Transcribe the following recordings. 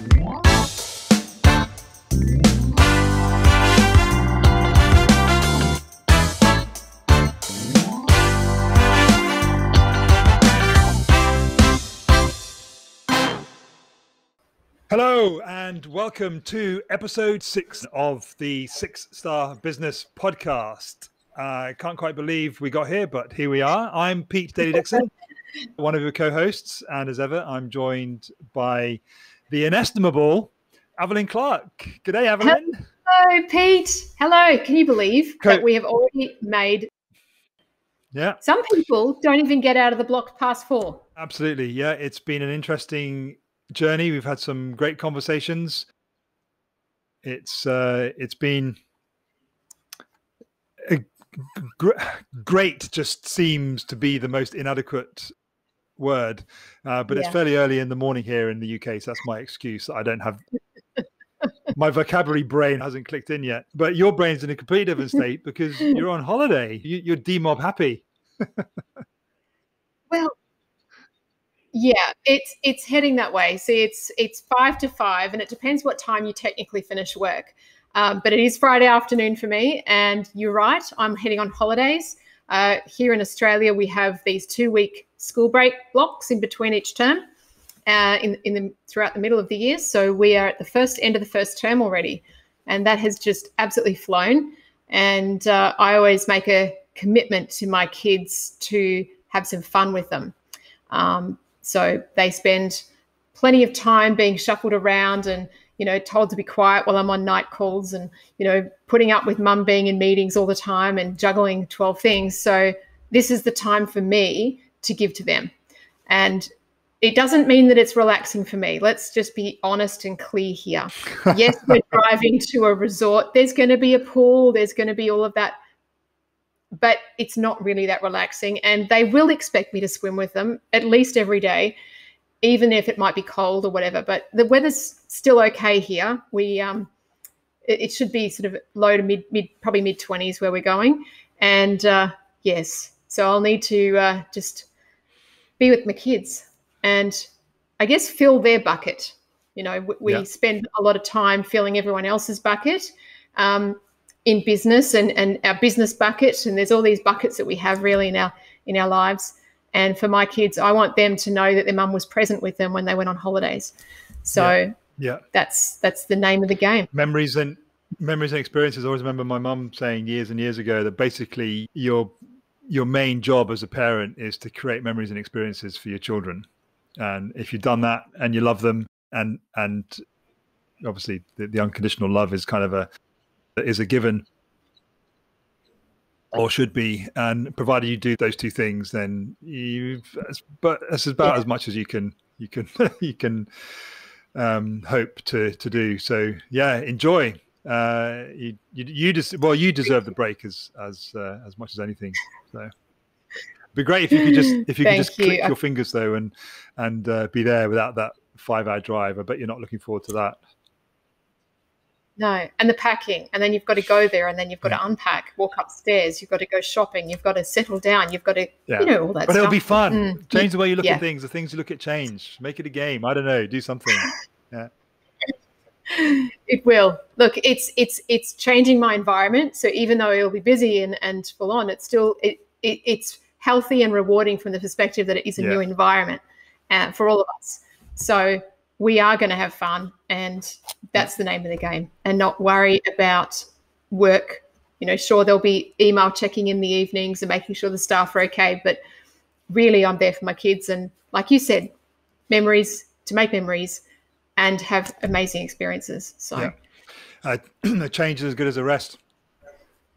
Hello, and welcome to episode six of the Six Star Business Podcast. I can't quite believe we got here, but here we are. I'm Pete Daly Dixon, one of your co hosts, and as ever, I'm joined by the inestimable Evelyn Clark. Good day, Evelyn. Hello, Pete. Hello. Can you believe Co- that we have already made? Yeah. Some people don't even get out of the block past four. Absolutely. Yeah. It's been an interesting journey. We've had some great conversations. It's uh, it's been a, great. Just seems to be the most inadequate word, uh, but yeah. it's fairly early in the morning here in the UK, so that's my excuse. I don't have my vocabulary brain hasn't clicked in yet. But your brain's in a completely different state because you're on holiday. You, you're demob happy. well, yeah, it's it's heading that way. See, it's it's five to five, and it depends what time you technically finish work. Um, but it is Friday afternoon for me, and you're right. I'm heading on holidays. Uh, here in Australia, we have these two week school break blocks in between each term, uh, in in the throughout the middle of the year. So we are at the first end of the first term already, and that has just absolutely flown. And uh, I always make a commitment to my kids to have some fun with them. Um, so they spend plenty of time being shuffled around and you know told to be quiet while I'm on night calls and you know putting up with mum being in meetings all the time and juggling 12 things. So this is the time for me to give to them. And it doesn't mean that it's relaxing for me. Let's just be honest and clear here. yes, we're driving to a resort. There's going to be a pool, there's going to be all of that but it's not really that relaxing. And they will expect me to swim with them at least every day, even if it might be cold or whatever. But the weather's still okay here. We um, it, it should be sort of low to mid, mid probably mid twenties where we're going. And uh, yes, so I'll need to uh, just be with my kids and I guess fill their bucket. You know, we, we yeah. spend a lot of time filling everyone else's bucket. Um, in business and, and our business bucket and there's all these buckets that we have really in our in our lives and for my kids i want them to know that their mum was present with them when they went on holidays so yeah, yeah. that's that's the name of the game memories and memories and experiences i always remember my mum saying years and years ago that basically your your main job as a parent is to create memories and experiences for your children and if you've done that and you love them and and obviously the, the unconditional love is kind of a is a given or should be and provided you do those two things then you've but that's about yeah. as much as you can you can you can um hope to to do so yeah enjoy uh you you, you just well you deserve the break as as uh, as much as anything so it'd be great if you could just if you could just you. click your fingers though and and uh, be there without that five hour drive i bet you're not looking forward to that no, and the packing, and then you've got to go there, and then you've got yeah. to unpack, walk upstairs, you've got to go shopping, you've got to settle down, you've got to, yeah. you know, all that. But stuff. it'll be fun. Mm. Change the way you look yeah. at things. The things you look at change. Make it a game. I don't know. Do something. Yeah. It will. Look, it's it's it's changing my environment. So even though it'll be busy and and full on, it's still it, it it's healthy and rewarding from the perspective that it is a new environment uh, for all of us. So we are going to have fun and that's the name of the game and not worry about work you know sure there'll be email checking in the evenings and making sure the staff are okay but really i'm there for my kids and like you said memories to make memories and have amazing experiences so yeah. uh, a change is as good as a rest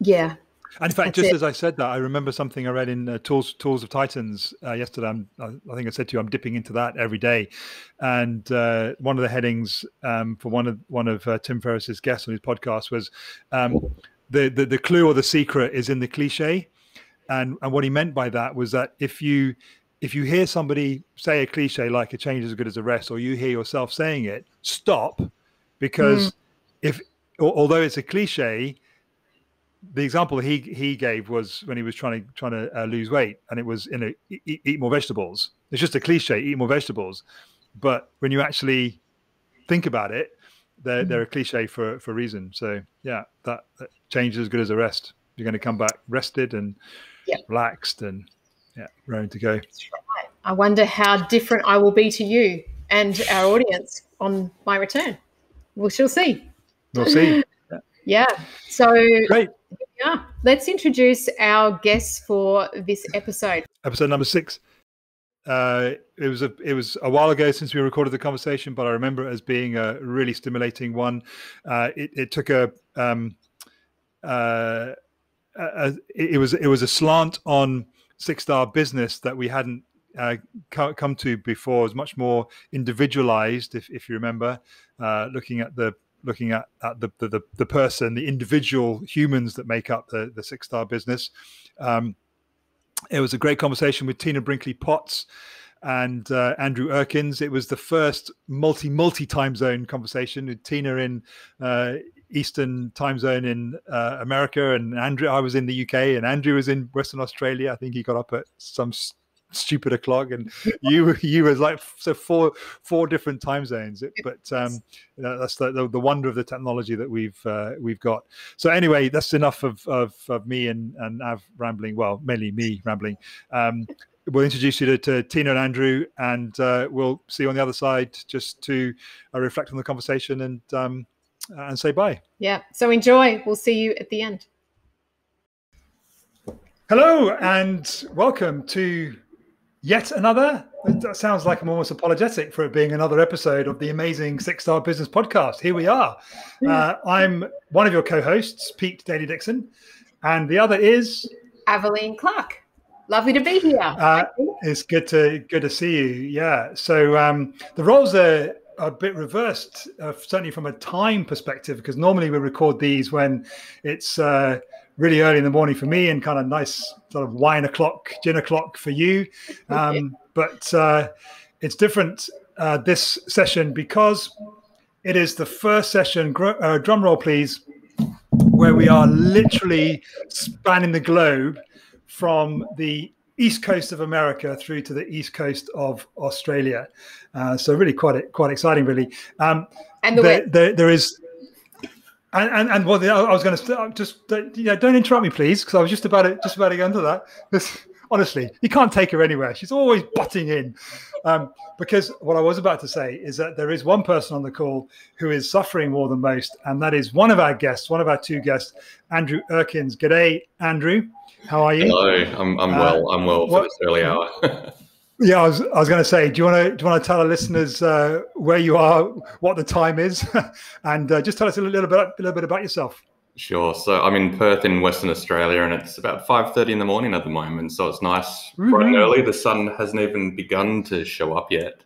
yeah and in fact, just it. as I said that, I remember something I read in uh, Tools Tools of Titans uh, yesterday. I'm, i think I said to you, I'm dipping into that every day. And uh, one of the headings um, for one of one of uh, Tim Ferriss's guests on his podcast was um, the, the the clue or the secret is in the cliche. And and what he meant by that was that if you if you hear somebody say a cliche like a change is as good as a rest, or you hear yourself saying it, stop, because mm. if although it's a cliche the example he he gave was when he was trying to trying to uh, lose weight, and it was in a eat, eat, more vegetables. It's just a cliche: eat more vegetables. But when you actually think about it, they're mm-hmm. they're a cliche for for a reason. So yeah, that, that change is as good as a rest. You're going to come back rested and yeah. relaxed and yeah, ready to go. I wonder how different I will be to you and our audience on my return. We shall see. We'll see. Yeah. yeah. So great. Yeah. Let's introduce our guests for this episode. Episode number six. Uh, it was a it was a while ago since we recorded the conversation, but I remember it as being a really stimulating one. Uh, it, it, took a, um, uh, a, it was it was a slant on six star business that we hadn't uh, come to before. It was much more individualized, if if you remember, uh, looking at the looking at, at the, the the person, the individual humans that make up the the six star business. Um, it was a great conversation with Tina Brinkley Potts and uh, Andrew Erkins. It was the first multi multi time zone conversation with Tina in uh, Eastern time zone in uh, America, and Andrew. I was in the UK, and Andrew was in Western Australia. I think he got up at some stupid o'clock and you you was like so four four different time zones but um you know, that's the, the, the wonder of the technology that we've uh, we've got so anyway that's enough of of, of me and and av rambling well mainly me rambling um we'll introduce you to, to tina and andrew and uh, we'll see you on the other side just to uh, reflect on the conversation and um and say bye yeah so enjoy we'll see you at the end Hello and welcome to yet another. That sounds like I'm almost apologetic for it being another episode of the amazing Six Star Business Podcast. Here we are. Hmm. Uh, I'm one of your co-hosts, Pete Daly Dixon, and the other is Aveline Clark. Lovely to be here. Uh, it's good to good to see you. Yeah. So um, the roles are a bit reversed, uh, certainly from a time perspective, because normally we record these when it's uh, really early in the morning for me and kind of nice sort of wine o'clock, gin o'clock for you. Um, but uh, it's different uh, this session because it is the first session, gr- uh, drum roll please, where we are literally spanning the globe from the east coast of America through to the east coast of Australia. Uh, so really quite quite exciting, really. Um, and the there, there, there is and and, and well, I was going to just yeah, don't interrupt me, please, because I was just about to just about to go into that. Honestly, you can't take her anywhere. She's always butting in. Um, because what I was about to say is that there is one person on the call who is suffering more than most, and that is one of our guests, one of our two guests, Andrew Erkins. G'day, Andrew. How are you? Hello, I'm, I'm uh, well. I'm well for this early hour. Yeah, I was, I was going to say, do you want to do you want to tell our listeners uh, where you are, what the time is, and uh, just tell us a little bit a little bit about yourself. Sure. So I'm in Perth in Western Australia, and it's about five thirty in the morning at the moment. So it's nice, mm-hmm. bright and early. The sun hasn't even begun to show up yet.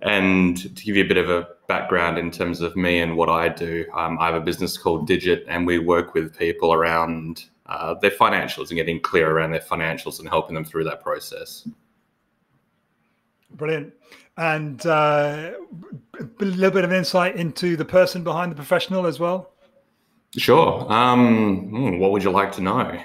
And to give you a bit of a background in terms of me and what I do, um, I have a business called Digit, and we work with people around uh, their financials and getting clear around their financials and helping them through that process. Brilliant. And uh, a little bit of an insight into the person behind the professional as well. Sure. Um, hmm, what would you like to know?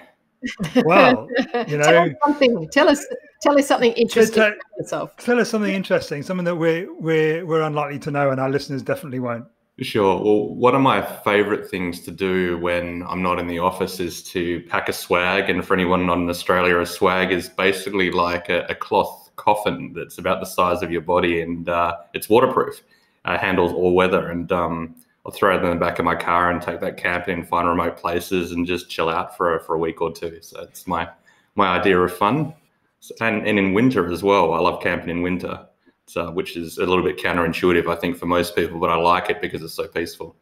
Well, you know, tell us something. Tell us, tell us something interesting tell, yourself. Tell us something interesting, something that we're we're we're unlikely to know, and our listeners definitely won't. Sure. Well, one of my favorite things to do when I'm not in the office is to pack a swag. And for anyone not in Australia, a swag is basically like a, a cloth coffin that's about the size of your body and uh, it's waterproof, uh, handles all weather. And um, I'll throw it in the back of my car and take that camping, find remote places, and just chill out for a, for a week or two. So it's my my idea of fun. So, and, and in winter as well. I love camping in winter, so, which is a little bit counterintuitive, I think, for most people, but I like it because it's so peaceful.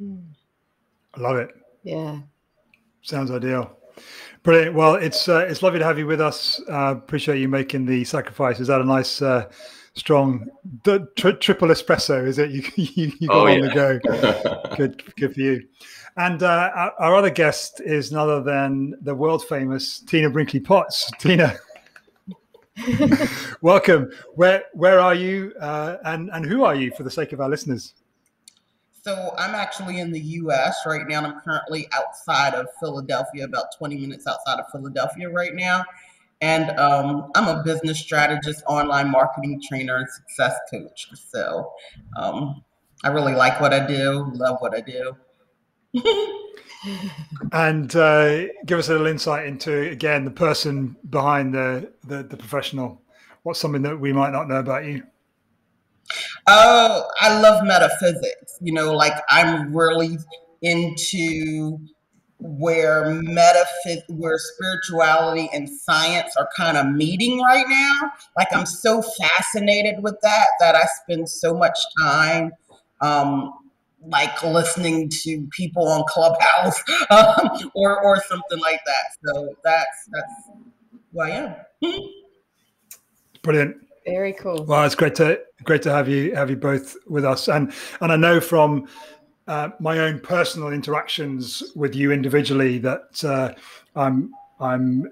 I love it. Yeah. Sounds ideal. Brilliant. Well, it's uh, it's lovely to have you with us. Uh, appreciate you making the sacrifice. Is that a nice, uh, strong tri- triple espresso? Is it? You you, you got oh, on yeah. the go. good, good for you. And uh, our, our, other guest is none other than the world famous Tina Brinkley Potts. Tina, welcome. Where where are you? Uh, and and who are you for the sake of our listeners? So I'm actually in the U.S. right now. I'm currently outside of Philadelphia, about 20 minutes outside of Philadelphia right now. And um, I'm a business strategist, online marketing trainer, and success coach. So um, I really like what I do, love what I do. and uh, give us a little insight into again the person behind the, the, the professional. What's something that we might not know about you? Oh, I love metaphysics. You know, like I'm really into where metaphys where spirituality and science are kind of meeting right now. Like i'm so fascinated with that that i spend so much time um like listening to people on clubhouse um, or or something like that. So that's that's who i am. Brilliant. Very cool. Well it's great to great to have you have you both with us. And and i know from uh, my own personal interactions with you individually that uh, I'm I'm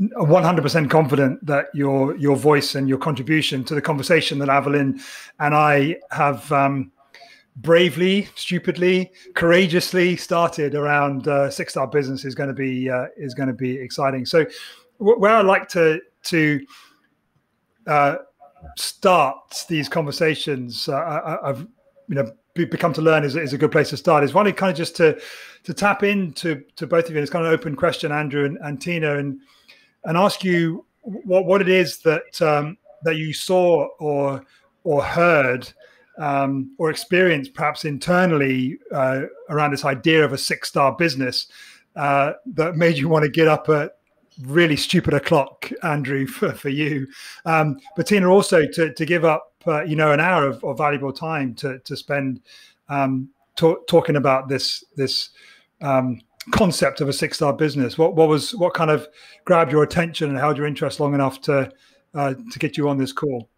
100% confident that your your voice and your contribution to the conversation that Avalyn and I have um, bravely, stupidly, courageously started around uh, six star business is going to be uh, is going to be exciting. So, where I like to to uh, start these conversations, uh, I've you know become to learn is, is a good place to start. Is one kind of just to to tap into to both of you. It's kind of an open question, Andrew and, and Tina, and and ask you what what it is that um, that you saw or or heard um, or experienced perhaps internally uh, around this idea of a six star business uh, that made you want to get up at really stupid o'clock, Andrew, for, for you. Um, but Tina also to, to give up uh, you know an hour of, of, valuable time to to spend um, talking about this this um, concept of a six star business. What what was what kind of grabbed your attention and held your interest long enough to uh, to get you on this call?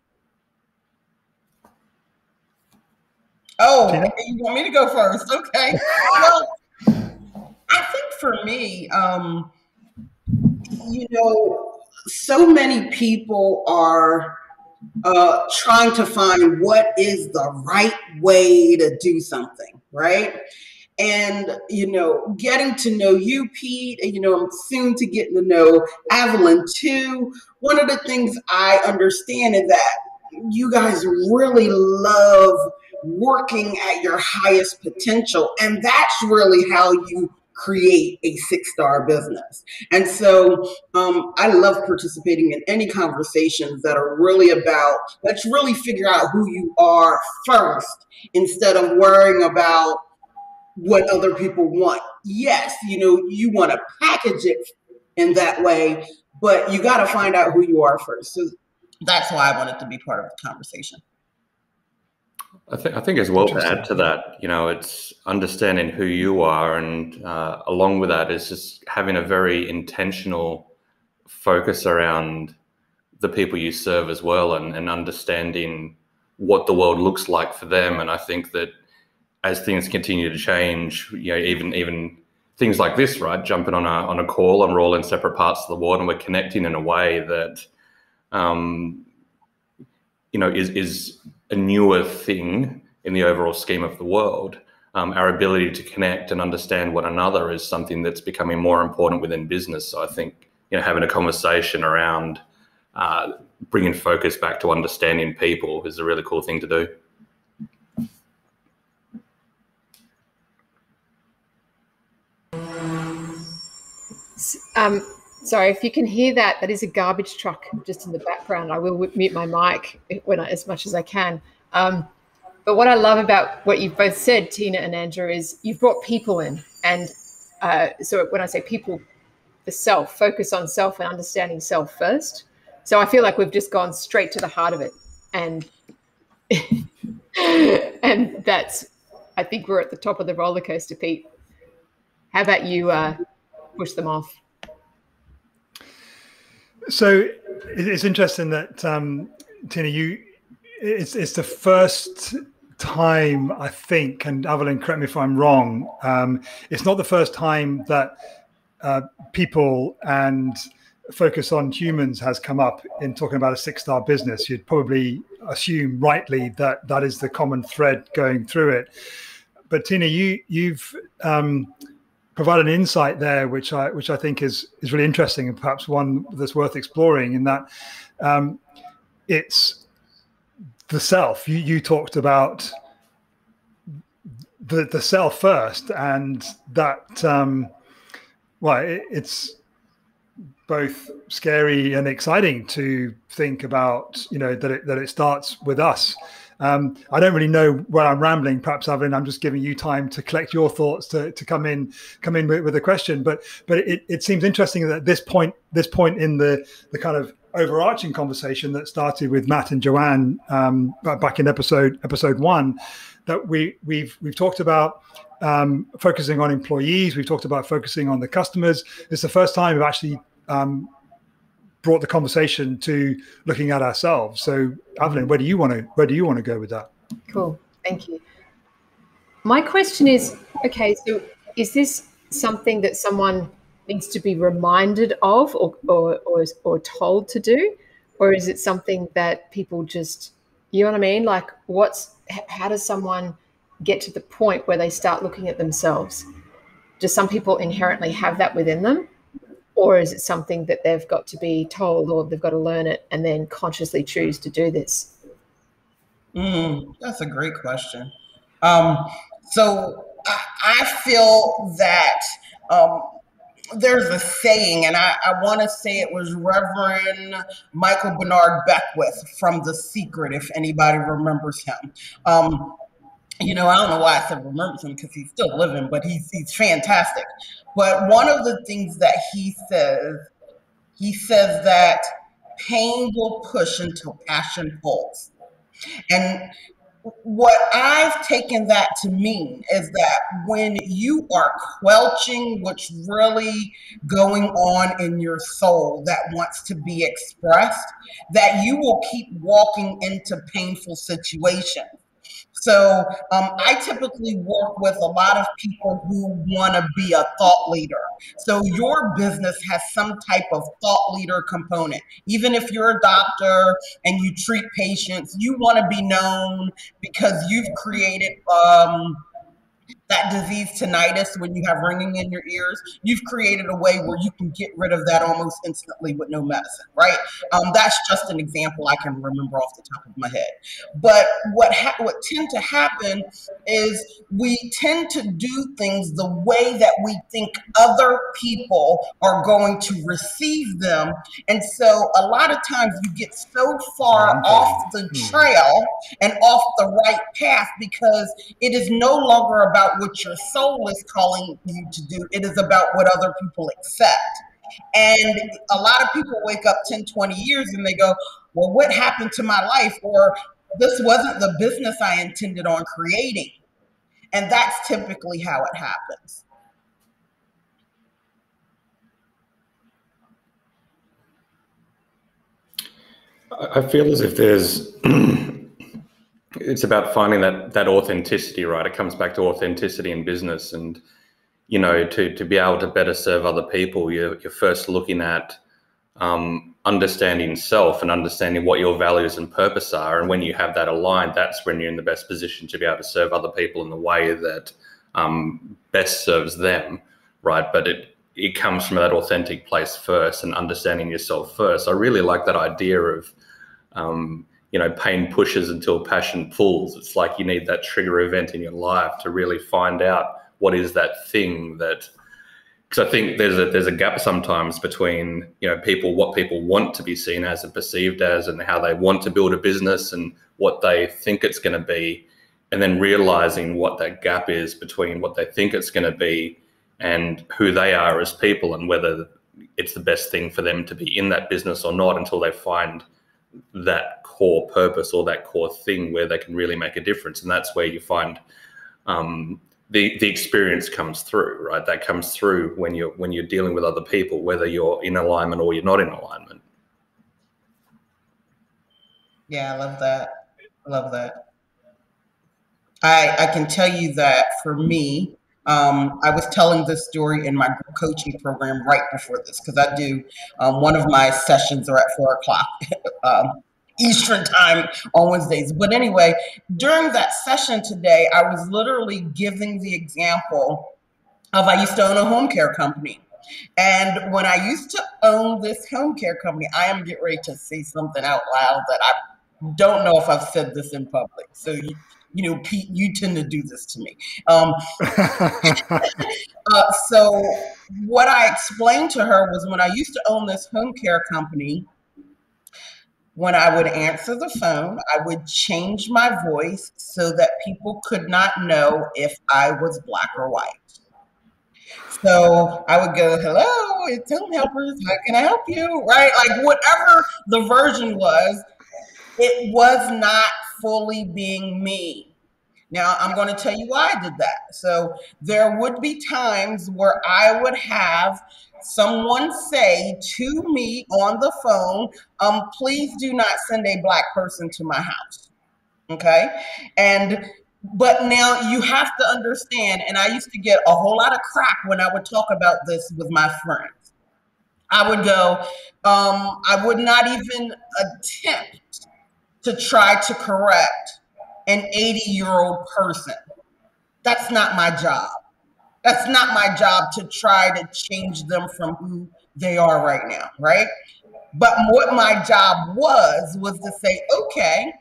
Oh, Tina? you want me to go first? Okay. well, I think for me, um, you know, so many people are uh, trying to find what is the right way to do something, right? And, you know, getting to know you, Pete, and, you know, I'm soon to getting to know Avalyn too. One of the things I understand is that you guys really love working at your highest potential. And that's really how you create a six star business. And so um, I love participating in any conversations that are really about, let's really figure out who you are first instead of worrying about what other people want. Yes, you know, you want to package it in that way, but you got to find out who you are first. So that's why I wanted to be part of the conversation. I think I think as well to add to that, you know, it's understanding who you are, and uh, along with that is just having a very intentional focus around the people you serve as well, and, and understanding what the world looks like for them. And I think that as things continue to change, you know, even even things like this, right, jumping on a on a call and we're all in separate parts of the world, and we're connecting in a way that, um, you know, is is a newer thing in the overall scheme of the world. Um, our ability to connect and understand one another is something that's becoming more important within business. So I think you know having a conversation around uh, bringing focus back to understanding people is a really cool thing to do. Um, sorry if you can hear that. That is a garbage truck just in the background. I will mute my mic when I, as much as I can. Um, but what I love about what you've both said, Tina and Andrew, is you've brought people in, and uh, so when I say people, the self, focus on self and understanding self first. So I feel like we've just gone straight to the heart of it, and and that's I think we're at the top of the roller coaster, Pete. How about you uh, push them off? So it's interesting that um, Tina, you it's it's the first time I think, and Avalyn, correct me if I'm wrong. Um, it's not the first time that uh, people and focus on humans has come up in talking about a six star business. You'd probably assume rightly that that is the common thread going through it. But Tina, you you've um, provide an insight there, which I which I think is is really interesting and perhaps one that's worth exploring. In that, um, it's the self. You you talked about the the self first, and that um, well, it, it's both scary and exciting to think about. You know that it that it starts with us. Um, I don't really know where I'm rambling. Perhaps Evelyn, I'm just giving you time to collect your thoughts to, to come in come in with, with a question. But but it, it seems interesting that this point this point in the the kind of overarching conversation that started with Matt and Joanne um, back in episode episode one that we we've we've talked about um, focusing on employees. We've talked about focusing on the customers. It's the first time we've actually um, brought the conversation to looking at ourselves. So, Evelyn, where do you want to where do you want to go with that? Cool, thank you. My question is, okay, so is this something that someone needs to be reminded of or, or, or, or told to do? Or is it something that people just, you know what I mean? Like, what's, how does someone get to the point where they start looking at themselves? Do some people inherently have that within them? Or is it something that they've got to be told or they've got to learn it and then consciously choose to do this? Mm, that's a great question. Um, so I, feel that um, there's a saying, and I, I want to say it was Reverend Michael Bernard Beckwith from The Secret, if anybody remembers him. Um, you know, I don't know why I said remembers him because he's still living, but he's he's fantastic. But one of the things that he says, he says that pain will push until passion pulls. And what I've taken that to mean is that when you are quelching what's really going on in your soul that wants to be expressed, that you will keep walking into painful situations. So um, I typically work with a lot of people who want to be a thought leader. So your business has some type of thought leader component. Even if you're a doctor and you treat patients, you want to be known because you've created um, that disease tinnitus when you have ringing in your ears you've created a way where you can get rid of that almost instantly with no medicine right? Um, that's just an example i can remember off the top of my head. But what ha- what tend to happen is we tend to do things the way that we think other people are going to receive them. And so a lot of times you get so far off the hmm. trail and off the right path because it is no longer about what your soul is calling you to do. It is about what other people accept. And a lot of people wake up 10, 20 years and they go, well, what happened to my life? Or this wasn't the business I intended on creating. And that's typically how it happens. I feel as if there's it's about finding that that authenticity, right? It comes back to authenticity in business, and you know, to to be able to better serve other people, you're you're first looking at um, understanding self and understanding what your values and purpose are. And when you have that aligned, that's when you're in the best position to be able to serve other people in the way that um, best serves them, right? But it it comes from that authentic place first and understanding yourself first. I really like that idea of um, you know, pain pushes until passion pulls. It's like you need that trigger event in your life to really find out what is that thing that because I think there's a there's a gap sometimes between you know people what people want to be seen as and perceived as and how they want to build a business and what they think it's going to be and then realizing what that gap is between what they think it's going to be and who they are as people and whether it's the best thing for them to be in that business or not until they find that core purpose or that core thing where they can really make a difference. And that's where you find um, the the experience comes through, right? That comes through when you're when you're dealing with other people, whether you're in alignment or you're not in alignment. Yeah, I love that. I love that. I I can tell you that for me, um, I was telling this story in my coaching program right before this because I do um, one of my sessions are at four o'clock um, Eastern time on Wednesdays. But anyway, during that session today, I was literally giving the example of I used to own a home care company. And when I used to own this home care company, I am getting ready to say something out loud that I don't know if I've said this in public. So you, you know, Pete, you tend to do this to me. Um, uh, so what I explained to her was when I used to own this home care company, when I would answer the phone, I would change my voice so that people could not know if I was black or white. So I would go, hello, it's Home Helpers. How can I help you? Right? Like whatever the version was, it was not fully being me. Now I'm going to tell you why I did that. So there would be times where I would have someone say to me on the phone, um, please do not send a black person to my house. Okay. And but now you have to understand, and I used to get a whole lot of crap when I would talk about this with my friends. I would go, um, I would not even attempt to try to correct an 80 year old person. That's not my job. That's not my job to try to change them from who they are right now, right? But what my job was, was to say, okay,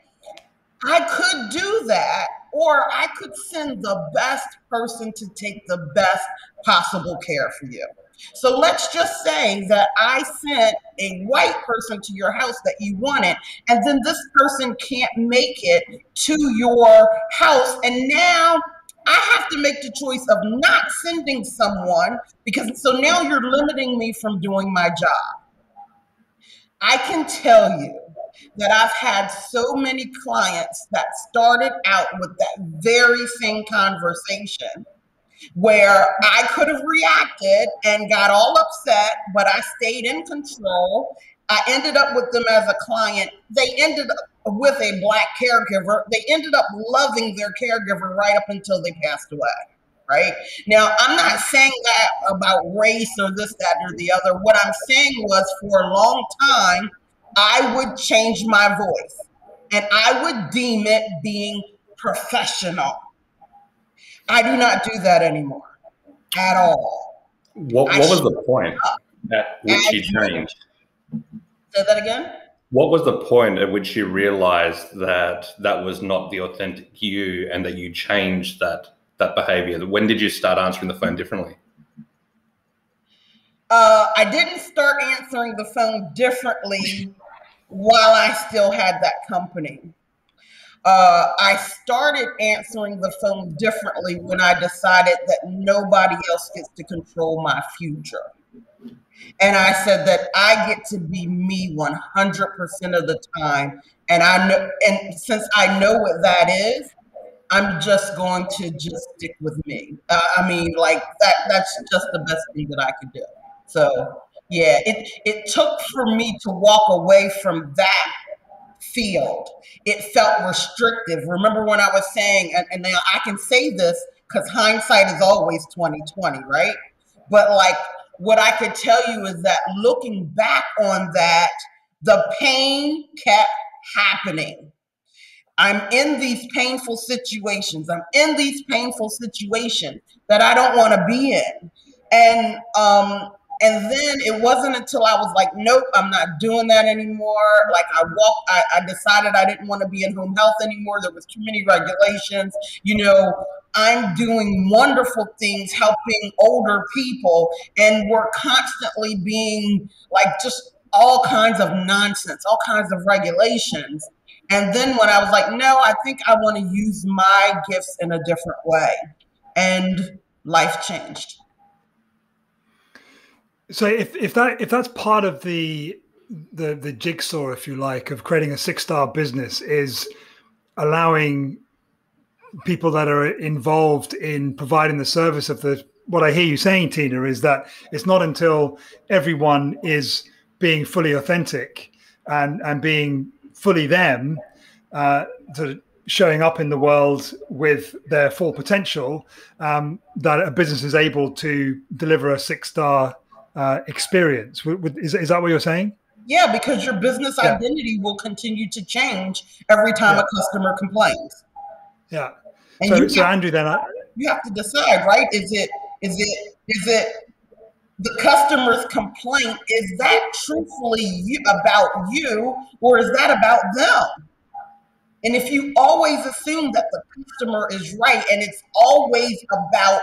I could do that or I could send the best person to take the best possible care for you. So let's just say that I sent a white person to your house that you wanted, and then this person can't make it to your house. And now I have to make the choice of not sending someone because so now you're limiting me from doing my job. I can tell you that I've had so many clients that started out with that very same conversation where I could have reacted and got all upset, but I stayed in control. I ended up with them as a client. They ended up with a black caregiver. They ended up loving their caregiver right up until they passed away. Right now, I'm not saying that about race or this, that, or the other. What I'm saying was for a long time, I would change my voice and I would deem it being professional. I do not do that anymore at all. What, what was the point at which you changed? Say that again. What was the point at which you realized that that was not the authentic you and that you changed that that behavior? When did you start answering the phone differently? Uh, I didn't start answering the phone differently while I still had that company. Uh, I started answering the phone differently when I decided that nobody else gets to control my future. And I said that I get to be me 100% of the time. And I know, and since I know what that is, I'm just going to just stick with me. Uh, I mean, like that, that's just the best thing that I could do. So yeah, it it took for me to walk away from that field. It felt restrictive. Remember when I was saying, and, and now I can say this because hindsight is always 2020, right? But like what I could tell you is that looking back on that, the pain kept happening. I'm in these painful situations. I'm in these painful situations that I don't want to be in. And um, and then it wasn't until I was like, nope, I'm not doing that anymore. Like I walked, I, I decided I didn't want to be in home health anymore. There was too many regulations. You know, I'm doing wonderful things helping older people, and we're constantly being like just all kinds of nonsense, all kinds of regulations. And then when I was like, no, I think I want to use my gifts in a different way. And life changed. So if, if that if that's part of the the the jigsaw, if you like, of creating a six star business is allowing people that are involved in providing the service of the what I hear you saying, Tina, is that it's not until everyone is being fully authentic and and being fully them, uh, to showing up in the world with their full potential, um, that a business is able to deliver a six star uh, experience. Is, is that what you're saying? Yeah, because your business yeah. identity will continue to change every time yeah. a customer complains. Yeah. And so, so Andrew, then I, you have to decide, right? Is it Is it is it the customer's complaint? Is that truthfully you, about you, or is that about them? And if you always assume that the customer is right and it's always about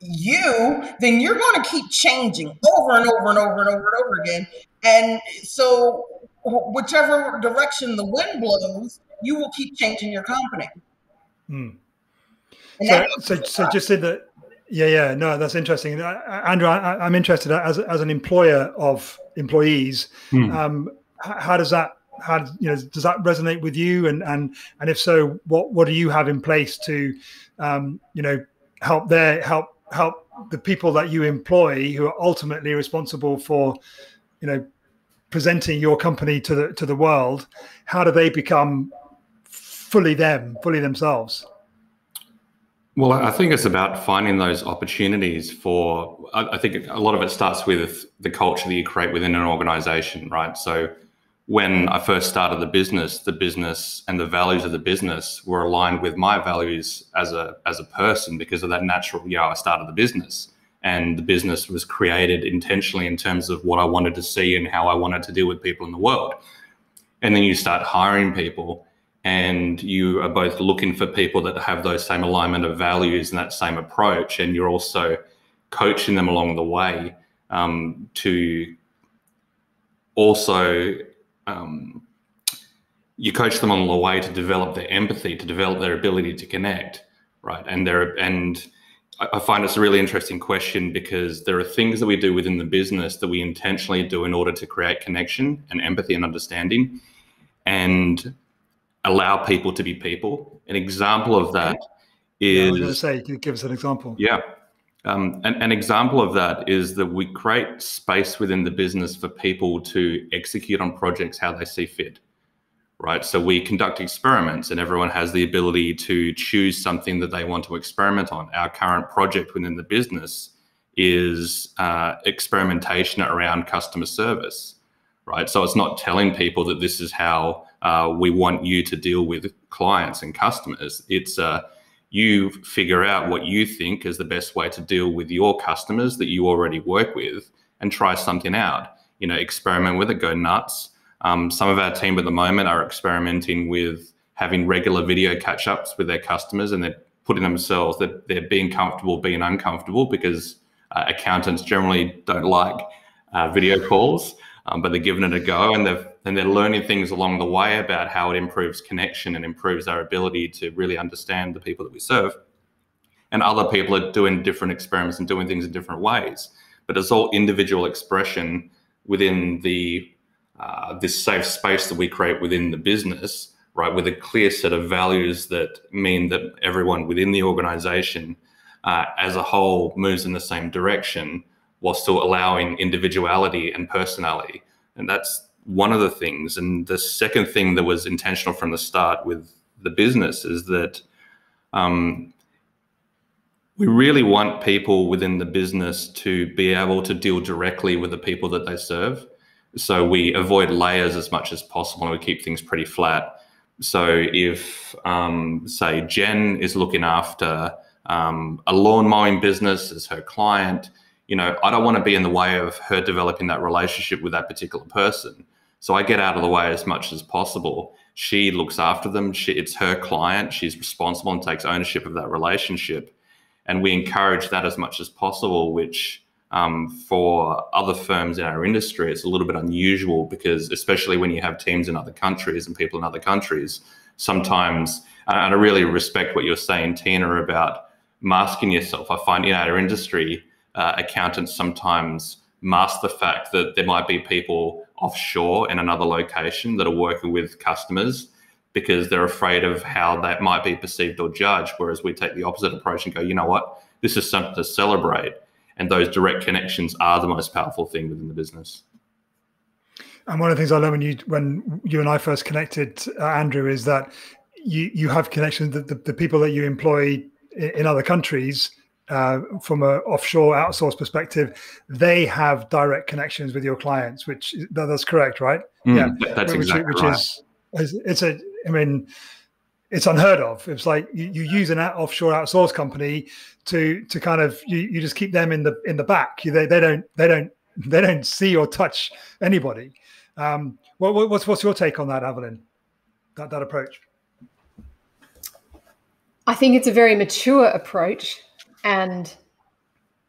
you, then you're going to keep changing over and over and over and over and over again. And so, whichever direction the wind blows, you will keep changing your company. Hmm. So, so, so just in the yeah, yeah, no, that's interesting, uh, Andrew. I, am interested as as an employer of employees. Hmm. Um, how does that how you know does that resonate with you? And and and if so, what what do you have in place to um, you know help their help help the people that you employ who are ultimately responsible for you know presenting your company to the to the world? How do they become fully them, fully themselves? Well, I think it's about finding those opportunities for. I think a lot of it starts with the culture that you create within an organization, right? So, when I first started the business, the business and the values of the business were aligned with my values as a as a person because of that natural. Yeah, I started the business, and the business was created intentionally in terms of what I wanted to see and how I wanted to deal with people in the world. And then you start hiring people and you are both looking for people that have those same alignment of values and that same approach and you're also coaching them along the way um, to also um, you coach them on the way to develop their empathy to develop their ability to connect right and there and I find it's a really interesting question because there are things that we do within the business that we intentionally do in order to create connection and empathy and understanding. And allow people to be people. An example of that is. Yeah, I was going to say, give us an example? Yeah. Um, an, an example of that is that we create space within the business for people to execute on projects how they see fit, right? So we conduct experiments and everyone has the ability to choose something that they want to experiment on. Our current project within the business is uh, experimentation around customer service, right? So it's not telling people that this is how uh, we want you to deal with clients and customers. It's uh, you figure out what you think is the best way to deal with your customers that you already work with and try something out. You know, experiment with it, go nuts. Um, some of our team at the moment are experimenting with having regular video catch ups with their customers and they're putting themselves that they're being comfortable being uncomfortable because uh, accountants generally don't like uh, video calls um, but they're giving it a go and they've and they're learning things along the way about how it improves connection and improves our ability to really understand the people that we serve. And other people are doing different experiments and doing things in different ways, but it's all individual expression within the uh, this safe space that we create within the business, right? With a clear set of values that mean that everyone within the organization, uh, as a whole, moves in the same direction while still allowing individuality and personality. And that's one of the things. And the second thing that was intentional from the start with the business is that um, we really want people within the business to be able to deal directly with the people that they serve. So we avoid layers as much as possible and we keep things pretty flat. So if, um, say, Jen is looking after um, a lawn mowing business as her client, you know, I don't want to be in the way of her developing that relationship with that particular person. So I get out of the way as much as possible. She looks after them. She, it's her client. She's responsible and takes ownership of that relationship. And we encourage that as much as possible, which um, for other firms in our industry, it's a little bit unusual because, especially when you have teams in other countries and people in other countries, sometimes, and I really respect what you're saying, Tina, about masking yourself. I find in our industry, uh, accountants sometimes mask the fact that there might be people offshore in another location that are working with customers because they're afraid of how that might be perceived or judged. Whereas we take the opposite approach and go, you know what, this is something to celebrate. And those direct connections are the most powerful thing within the business. And one of the things I learned when you when you and I first connected, uh, Andrew, is that you you have connections that the, the people that you employ in, in other countries uh, from an offshore outsource perspective, they have direct connections with your clients, which that, that's correct, right? Mm, yeah, that's which, exactly which right. is it's a. I mean, it's unheard of. It's like you, you use an offshore outsource company to to kind of you, you just keep them in the in the back. They, they don't they don't they don't see or touch anybody. Um, what, what's what's your take on that, Evelyn? That that approach. I think it's a very mature approach, and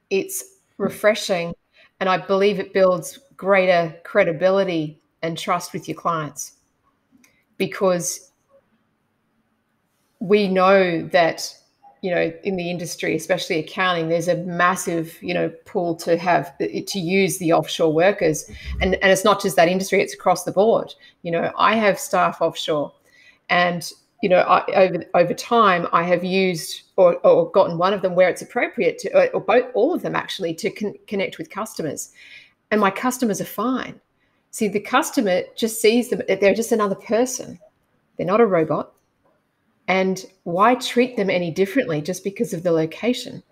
it's refreshing, and I believe it builds greater credibility and trust with your clients because we know that you know in the industry especially accounting there's a massive you know pull to have to use the offshore workers. And and it's not just that industry it's across the board. You know i have staff offshore and you know I, over over time i have used or, or gotten one of them where it's appropriate to or both all of them actually to con- connect with customers. And my customers are fine. See the customer just sees them they're just another person. They're not a robot. And why treat them any differently just because of the location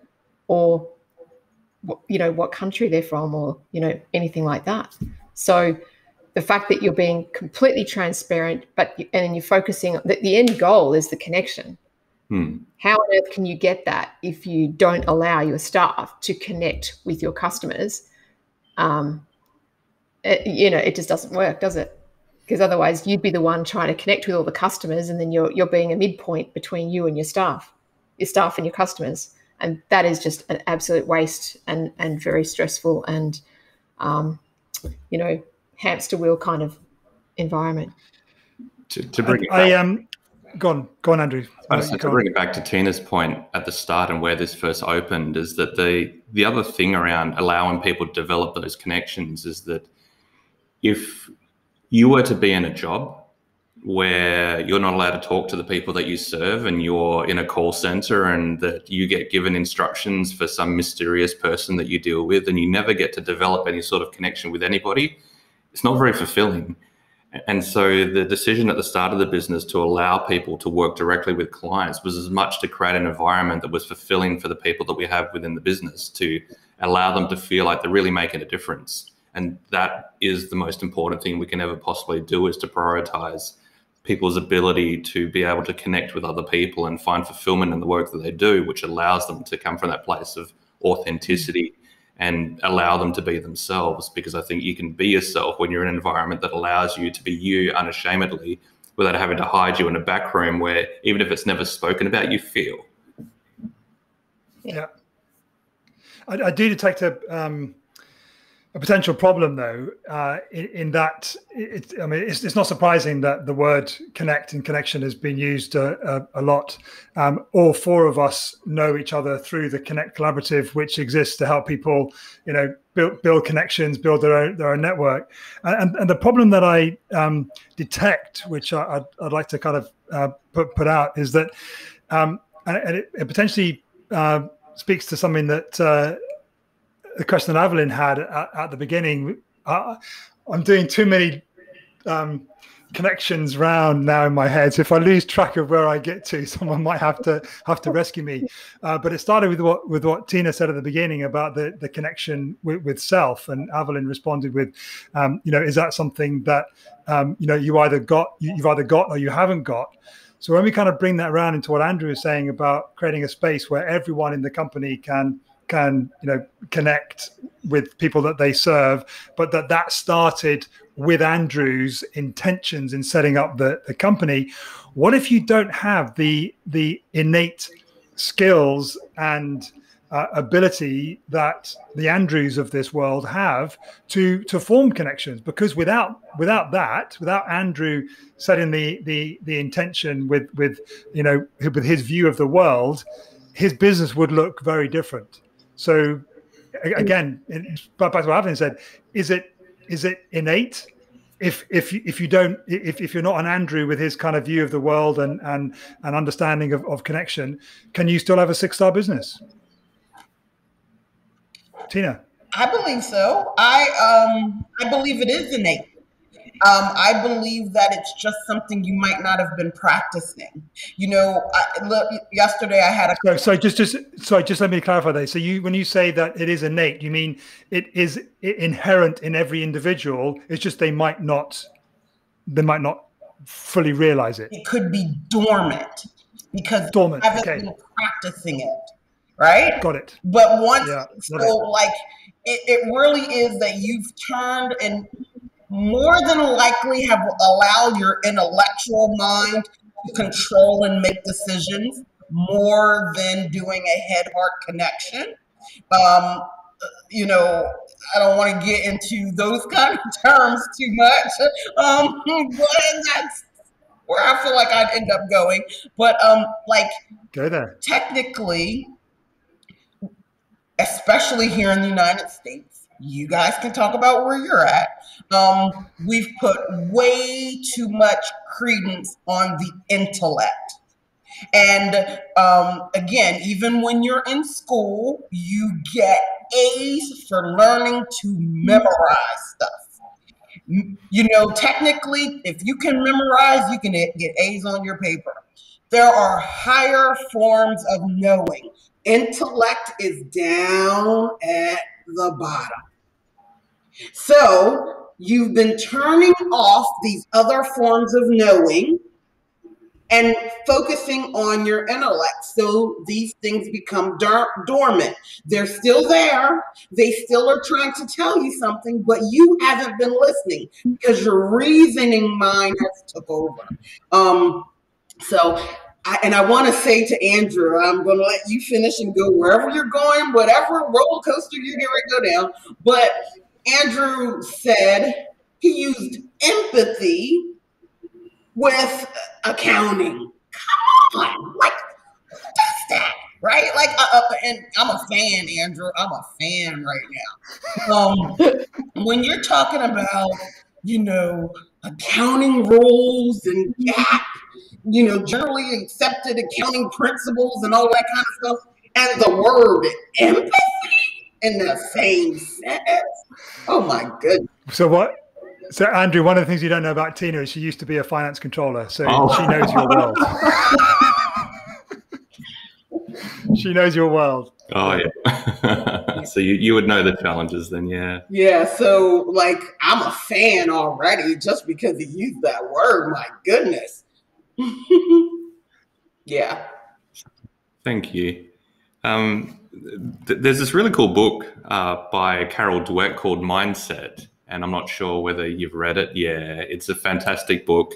or you know what country they're from or you know anything like that? So the fact that you're being completely transparent but and you're focusing that the end goal is the connection hmm. how on earth can you get that if you don't allow your staff to connect with your customers? Um, it, you know it just doesn't work does it? Because otherwise you'd be the one trying to connect with all the customers and then you're you're being a midpoint between you and your staff your staff and your customers. And that is just an absolute waste and and very stressful and um, you know hamster wheel kind of environment. To, to bring I, I um go on go on andrew I to bring it back to Tina's point at the start and where this first opened is that the the other thing around allowing people to develop those connections is that if you were to be in a job where you're not allowed to talk to the people that you serve and you're in a call center and that you get given instructions for some mysterious person that you deal with and you never get to develop any sort of connection with anybody, it's not very fulfilling. And so the decision at the start of the business to allow people to work directly with clients was as much to create an environment that was fulfilling for the people that we have within the business to allow them to feel like they're really making a difference. And that is the most important thing we can ever possibly do is to prioritize people's ability to be able to connect with other people and find fulfillment in the work that they do which allows them to come from that place of authenticity and allow them to be themselves because i think you can be yourself when you're in an environment that allows you to be you unashamedly without having to hide you in a back room where even if it's never spoken about you feel. Yeah. I, I do detect a um a potential problem, though, uh, in, in, that it, I mean, it's, it's, not surprising that the word connect and connection has been used a, a, a lot. Um, all four of us know each other through the Connect Collaborative, which exists to help people, you know, build, build connections, build their own, their own network. And, and the problem that I um, detect, which I, would like to kind of uh, put, put out, is that, um, and, it, it potentially uh, speaks to something that uh, the question that Evelyn had at, at the beginning. Uh, I'm doing too many um, connections round now in my head. So if I lose track of where I get to, someone might have to have to rescue me. Uh, but it started with what with what Tina said at the beginning about the the connection with, with self, and Evelyn responded with, um, you know, is that something that um, you know you either got you've either got or you haven't got. So when we kind of bring that around into what Andrew is saying about creating a space where everyone in the company can can you know connect with people that they serve but that that started with andrew's intentions in setting up the, the company. What if you don't have the the innate skills and uh, ability that the andrews of this world have to to form connections? Because without without that without andrew setting the the the intention with with you know with his view of the world his business would look very different so again, back to what Evelyn said, is it is it innate? If if if you don't if, if you're not an Andrew with his kind of view of the world and and and understanding of, of connection, can you still have a six star business? Tina. I believe so. I um I believe it is innate. Um, I believe that it's just something you might not have been practicing. You know, I, look, yesterday I had a. So, so just, just, sorry, just let me clarify that. So, you, when you say that it is innate, you mean it is inherent in every individual. It's just they might not, they might not fully realize it. It could be dormant because dormant. haven't Okay. been practicing it, right? Got it. But once, Yeah, so it. like, it, it really is that you've turned and more than likely have allowed your intellectual mind to control and make decisions more than doing a head heart connection. Um, you know, I don't want to get into those kind of terms too much, um, but that's where I feel like I'd end up going. But um, like Go there. technically, especially here in the United States, you guys can talk about where you're at. Um, we've put way too much credence on the intellect. And um, again, even when you're in school, you get A's for learning to memorize stuff. You know, technically, if you can memorize, you can get A's on your paper. There are higher forms of knowing. Intellect is down at the bottom. So you've been turning off these other forms of knowing and focusing on your intellect. So these things become dar- dormant. They're still there. They still are trying to tell you something, but you haven't been listening because your reasoning mind has took over. Um, so, I, and I want to say to Andrew, I'm going to let you finish and go wherever you're going, whatever roller coaster you get ready to go down. But Andrew said he used empathy with accounting. Come on, like who does that, right? Like, uh, uh, and I'm a fan, Andrew. I'm a fan right now. Um, when you're talking about, you know, accounting rules and GAAP, you know, generally accepted accounting principles and all that kind of stuff, and the word empathy in the same sentence. Oh my goodness. So what? So Andrew, one of the things you don't know about Tina is she used to be a finance controller, so Oh. she knows your world. she knows your world. Oh yeah. so you, you would know the challenges then, yeah. Yeah, so like I'm a fan already just because he used that word. My goodness. yeah. Thank you. Um, th- there's this really cool book uh, by Carol Dweck called Mindset, and I'm not sure whether you've read it. Yeah, it's a fantastic book,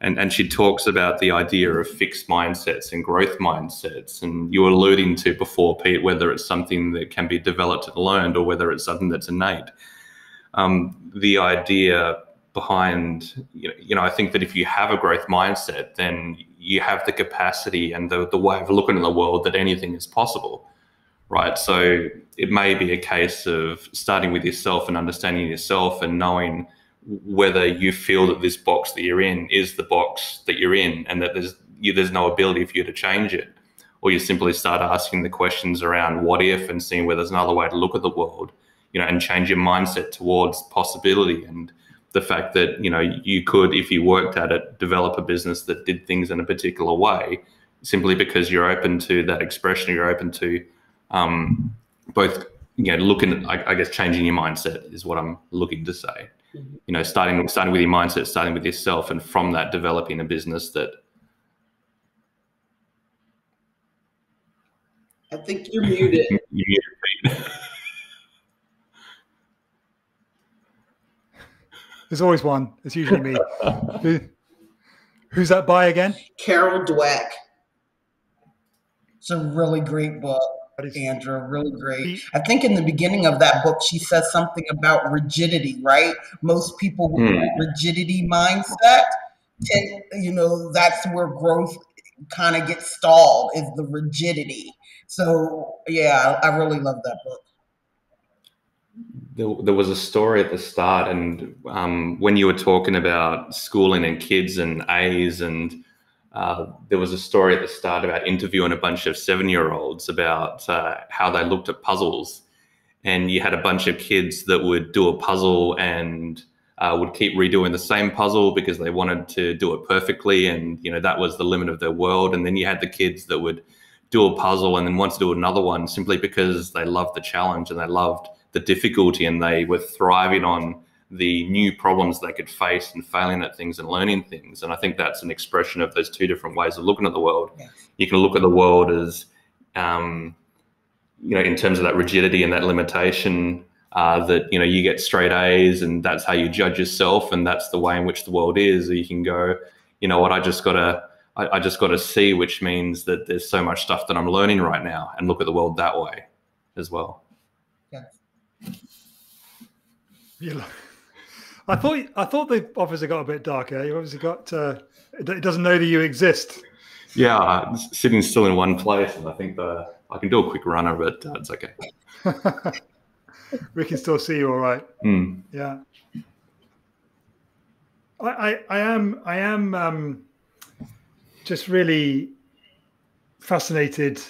and and she talks about the idea of fixed mindsets and growth mindsets. And you were alluding to before, Pete, whether it's something that can be developed and learned, or whether it's something that's innate. Um, the idea behind you know, you know i think that if you have a growth mindset then you have the capacity and the, the way of looking at the world that anything is possible right? So it may be a case of starting with yourself and understanding yourself and knowing whether you feel that this box that you're in is the box that you're in and that there's you, there's no ability for you to change it. Or you simply start asking the questions around what if and seeing whether there's another way to look at the world you know and change your mindset towards possibility and the fact that you know you could if you worked at it develop a business that did things in a particular way simply because you're open to that expression you're open to um, both you know looking at I, I guess changing your mindset is what i'm looking to say Mhm. you know starting starting with your mindset starting with yourself and from that developing a business that I think you're muted. you There's always one. It's usually me. Who, who's that by again? Carol Dweck. It's a really great book, That is- Andrew. Really great. I think in the beginning of that book, she says something about rigidity, right? Most people with a rigidity mindset, and you know, that's where growth kind of gets stalled is the rigidity. So yeah, I, I really love that book. there, there was a story at the start, and um, when you were talking about schooling and kids and A's, and uh, there was a story at the start about interviewing a bunch of seven-year-olds about uh, how they looked at puzzles, and you had a bunch of kids that would do a puzzle and uh, would keep redoing the same puzzle because they wanted to do it perfectly, and you know that was the limit of their world. And then you had the kids that would do a puzzle and then want to do another one simply because they loved the challenge and they loved the difficulty and they were thriving on the new problems they could face and failing at things and learning things. And I think that's an expression of those two different ways of looking at the world. Yeah. You can look at the world as, um, you know, in terms of that rigidity and that limitation, uh, that you know you get straight A's and that's how you judge yourself and that's the way in which the world is. Or you can go, you know what, I just got to. I, just got to see, which means that there's so much stuff that I'm learning right now, and look at the world that way as well. Yeah. I thought I thought the officer got a bit darker. You obviously got uh, it doesn't know that you exist. Yeah, sitting still in one place, and I think the I can do a quick runner, but uh, it's okay. we can still see you all right. Mm. Yeah. I, I, I am I am um, just really fascinated,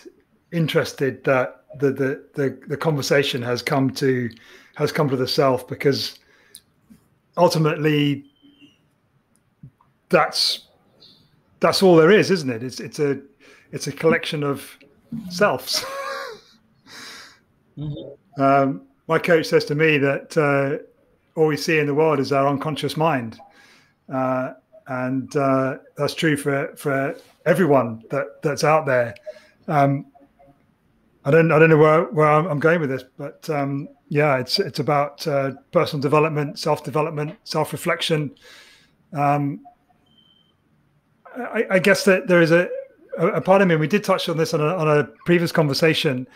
interested that the, the the the conversation has come to has come to the self because ultimately that's that's all there is, isn't it? It's it's a it's a collection of selves. mm-hmm. um, my coach says to me that uh, all we see in the world is our unconscious mind, uh, and uh, that's true for for everyone that that's out there. Um, I don't I don't know where, where I'm going with this, but um, yeah, it's it's about uh, personal development, self development, self reflection. Um, I, I, guess that there is a, a part of me. We did touch on this on a, on a previous conversation.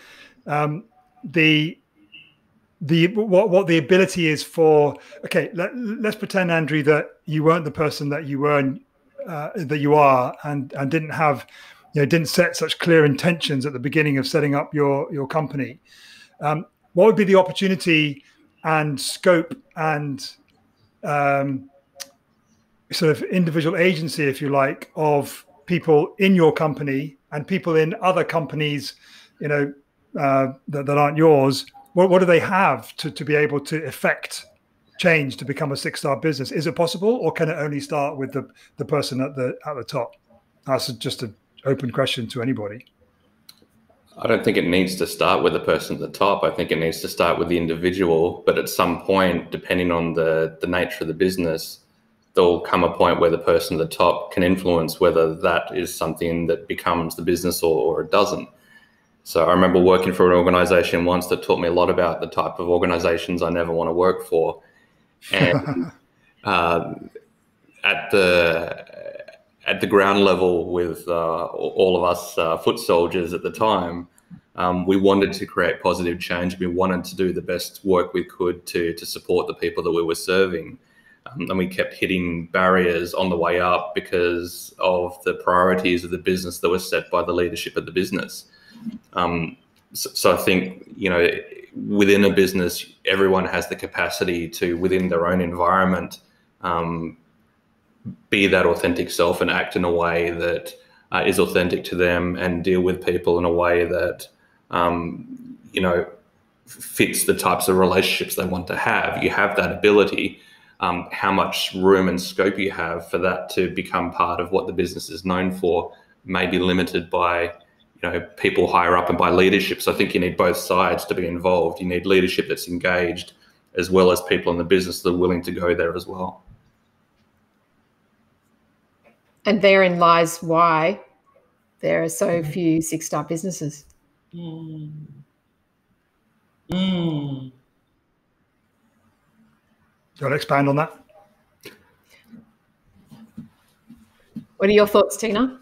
Um, the the what what the ability is for. Okay, let, us pretend, Andrew, that you weren't the person that you were uh, that you are, and and didn't have you know didn't set such clear intentions at the beginning of setting up your your company. Um, what would be the opportunity and scope and um, sort of individual agency, if you like, of people in your company and people in other companies, you know, uh, that, that aren't yours? What, what do they have to, to be able to effect change to become a six star business? Is it possible, or can it only start with the, the person at the at the top? That's just an open question to anybody. I don't think it needs to start with the person at the top. I think it needs to start with the individual. But at some point, depending on the, the nature of the business, there'll come a point where the person at the top can influence whether that is something that becomes the business or, or it doesn't. So I remember working for an organization once that taught me a lot about the type of organizations I never want to work for. And uh, at the at the ground level with uh, all of us uh, foot soldiers at the time, um, we wanted to create positive change. We wanted to do the best work we could to to support the people that we were serving, um, and we kept hitting barriers on the way up because of the priorities of the business that were set by the leadership of the business. Um, so, so I think you know within a business, everyone has the capacity to within their own environment um, be that authentic self and act in a way that uh, is authentic to them and deal with people in a way that um, you know fits the types of relationships they want to have. You have that ability. Um, how much room and scope you have for that to become part of what the business is known for may be limited by you know people higher up and by leadership. So I think you need both sides to be involved. You need leadership that's engaged as well as people in the business that are willing to go there as well. And therein lies why there are so mm-hmm. few six star businesses. Mm. Mm. Do you want to expand on that? What are your thoughts, Tina?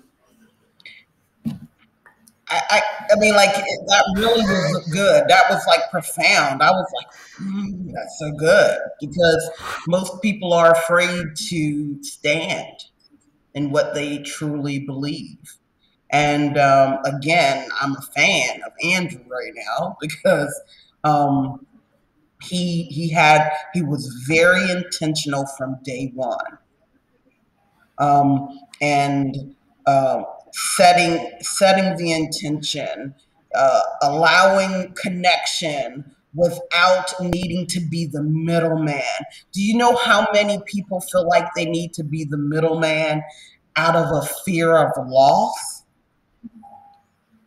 I, I, I, mean, like that really was good. That was like profound. I was like, mm, that's so good because most people are afraid to stand in what they truly believe. And um, again, I'm a fan of Andrew right now because um, he he had he was very intentional from day one, um, and uh, setting setting the intention, uh, allowing connection without needing to be the middleman. Do you know how many people feel like they need to be the middleman out of a fear of loss?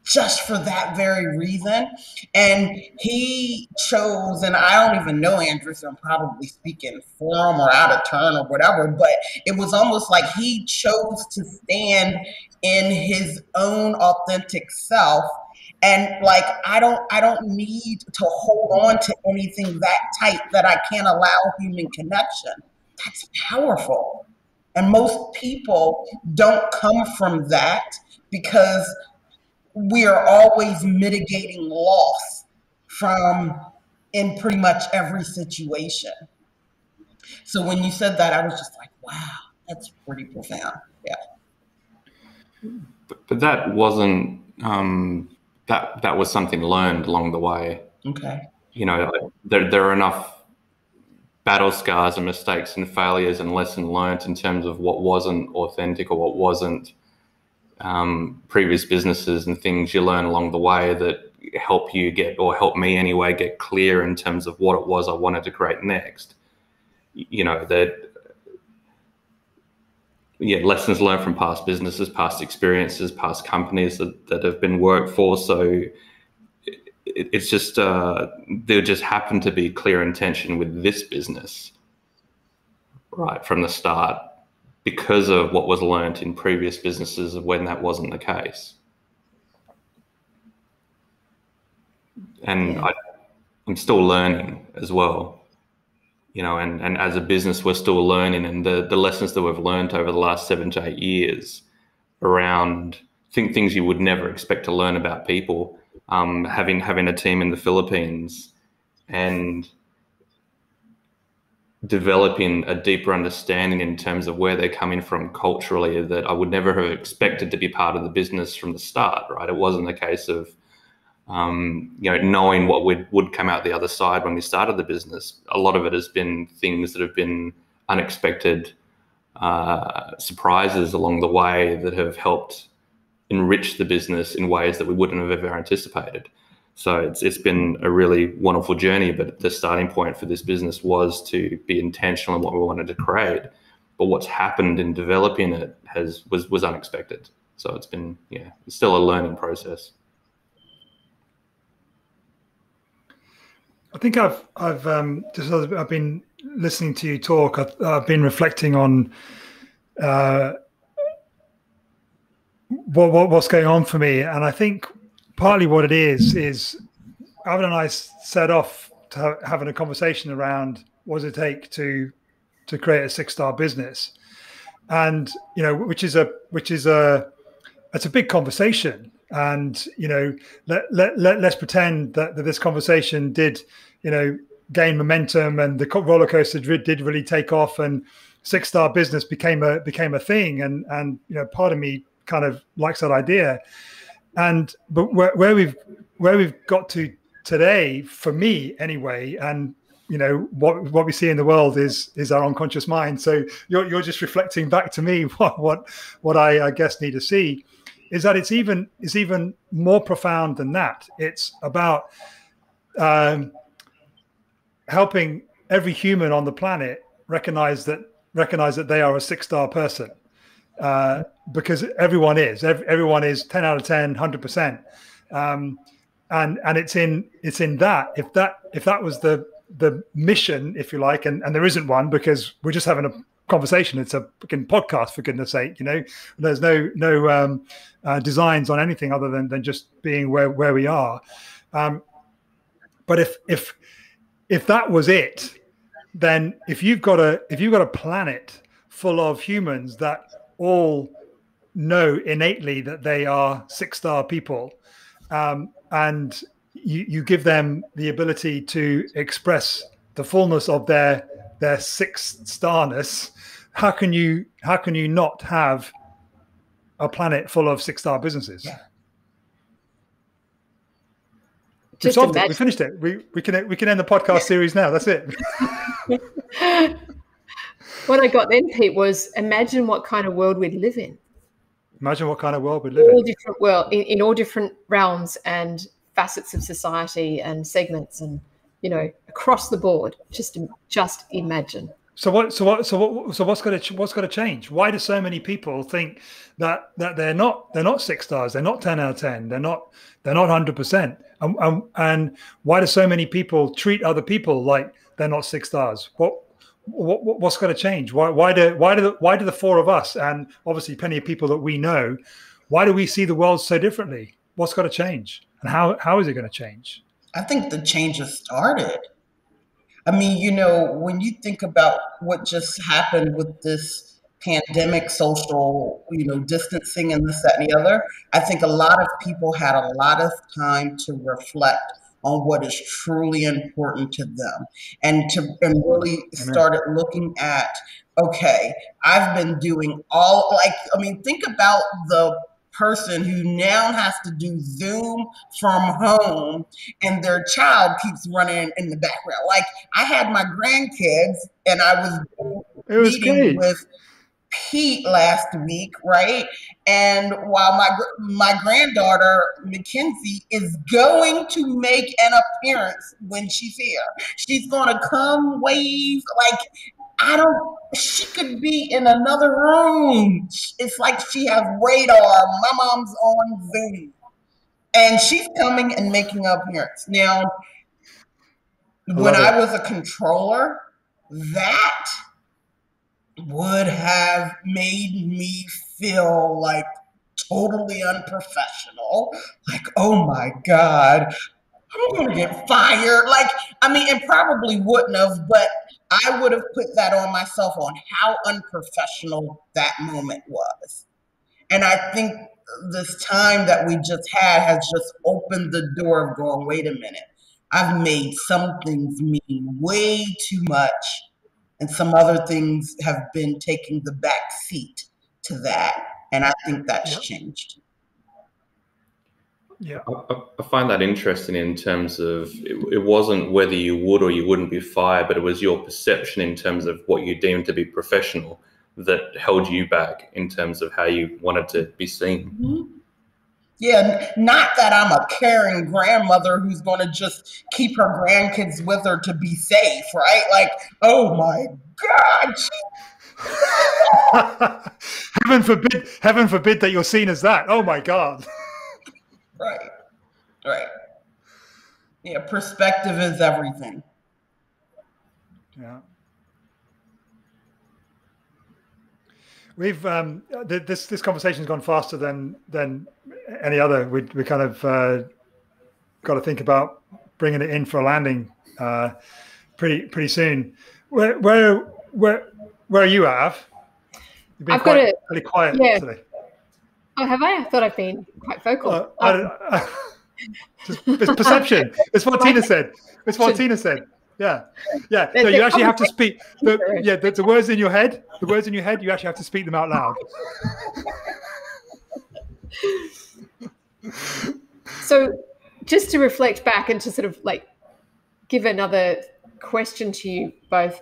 just for that very reason. And he chose, and I don't even know Andrew, so I'm probably speaking for him or out of turn or whatever, but it was almost like he chose to stand in his own authentic self and like i don't i don't need to hold on to anything that tight that i can't allow human connection that's powerful and most people don't come from that because we are always mitigating loss from in pretty much every situation. So when you said that, I was just like, wow, that's pretty profound. Yeah. But, but that wasn't um, that that was something learned along the way. Okay. You know, there there are enough battle scars and mistakes and failures and lesson learned in terms of what wasn't authentic or what wasn't um, previous businesses and things you learn along the way that help you get or help me anyway get clear in terms of what it was I wanted to create next. You know that yeah, lessons learned from past businesses, past experiences, past companies that, that have been worked for. So it, it's just uh, there just happened to be clear intention with this business right from the start because of what was learnt in previous businesses of when that wasn't the case. And I, I'm still learning as well, you know, and, and as a business, we're still learning. And the, the lessons that we've learned over the last seven to eight years around think things you would never expect to learn about people. Um, having having a team in the Philippines and developing a deeper understanding in terms of where they're coming from culturally that I would never have expected to be part of the business from the start, right? It wasn't a case of, um, you know, knowing what would, would come out the other side when we started the business. A lot of it has been things that have been unexpected uh, surprises along the way that have helped enrich the business in ways that we wouldn't have ever anticipated. So it's it's been a really wonderful journey. But the starting point for this business was to be intentional in what we wanted to create. But what's happened in developing it has was was unexpected. So it's been yeah, it's still a learning process. I think I've I've um, just I've been listening to you talk. I've, I've been reflecting on uh, what, what what's going on for me, and I think partly what it is is Alvin and I set off to ha- having a conversation around what does it take to to create a six star business, and you know which is a which is a it's a big conversation, and you know let let, let let's pretend that, that this conversation did you know gain momentum and the roller coaster did really take off and six star business became a became a thing. And and you know part of me kind of likes that idea. And but where, where we've where we've got to today, for me anyway, and you know what what we see in the world is is our unconscious mind. So you're you're just reflecting back to me what what what I, I guess need to see is that it's even it's even more profound than that. It's about um, helping every human on the planet recognize that recognize that they are a six star person uh, because everyone is everyone is 10 out of 10 100% um, and and it's in it's in that if that if that was the the mission if you like and, and there isn't one because we're just having a conversation. It's a podcast for goodness sake you know? There's no no um, uh, designs on anything other than than just being where where we are. Um, but if if if that was it then if you've got a if you've got a planet full of humans that all know innately that they are six star people um, and you, you give them the ability to express the fullness of their their six starness how can you how can you not have a planet full of six star businesses yeah. we solved it. We finished it. We we can we can end the podcast series now. That's it. what I got then, Pete, was imagine what kind of world we'd live in. Imagine what kind of world we'd live all in. Different world in, in all different realms and facets of society and segments and you know across the board. Just just imagine. So what? So what? So what? So what's going to what's going to change? Why do so many people think that that they're not they're not six stars? They're not ten out of ten. They're not they're not hundred percent. And, and and why do so many people treat other people like they're not six stars? What what, what's going to change? Why, why do why do the, why do the four of us and obviously plenty of people that we know, why do we see the world so differently? What's got to change, and how how is it going to change? I think the change has started. I mean, you know, when you think about what just happened with this pandemic, social, you know, distancing and this, that, and the other, I think a lot of people had a lot of time to reflect on what is truly important to them and to and really mm-hmm. started looking at okay i've been doing all like i mean think about the person who now has to do zoom from home and their child keeps running in the background like i had my grandkids and i was it was meeting great. with Pete last week, right? And while my my granddaughter Mackenzie is going to make an appearance when she's here, she's gonna come wave like I don't. She could be in another room. It's like she has radar. My mom's on Zoom, and she's coming and making an appearance now. When I was a controller, that would have made me feel like totally unprofessional. Like, oh my God, I'm gonna get fired. Like, I mean, it probably wouldn't have, but I would have put that on myself on how unprofessional that moment was. And I think this time that we just had has just opened the door of going, wait a minute, I've made some things mean way too much and some other things have been taking the back seat to that. And I think that's yep. changed. Yeah, I, I, find that interesting in terms of it, it, wasn't whether you would or you wouldn't be fired, but it was your perception in terms of what you deemed to be professional that held you back in terms of how you wanted to be seen. Mm-hmm. Yeah, not that I'm a caring grandmother who's going to just keep her grandkids with her to be safe, right? Like, oh my God. heaven forbid, heaven forbid that you're seen as that. Oh my God. Right, right. Yeah, perspective is everything. Yeah. We've um, this this conversation's gone faster than than any other. We we kind of uh, got to think about bringing it in for a landing uh, pretty pretty soon. Where where where where are you at? You've been I've quite, got a, pretty quiet yeah. today. Oh, have I? I thought I've been quite vocal. Uh, um, I, just, it's perception. it's what Tina said. It's what Tina said. Yeah, yeah. So you actually have to speak. The, yeah, the, the words in your head. The words in your head. You actually have to speak them out loud. so, just to reflect back and to sort of like give another question to you both.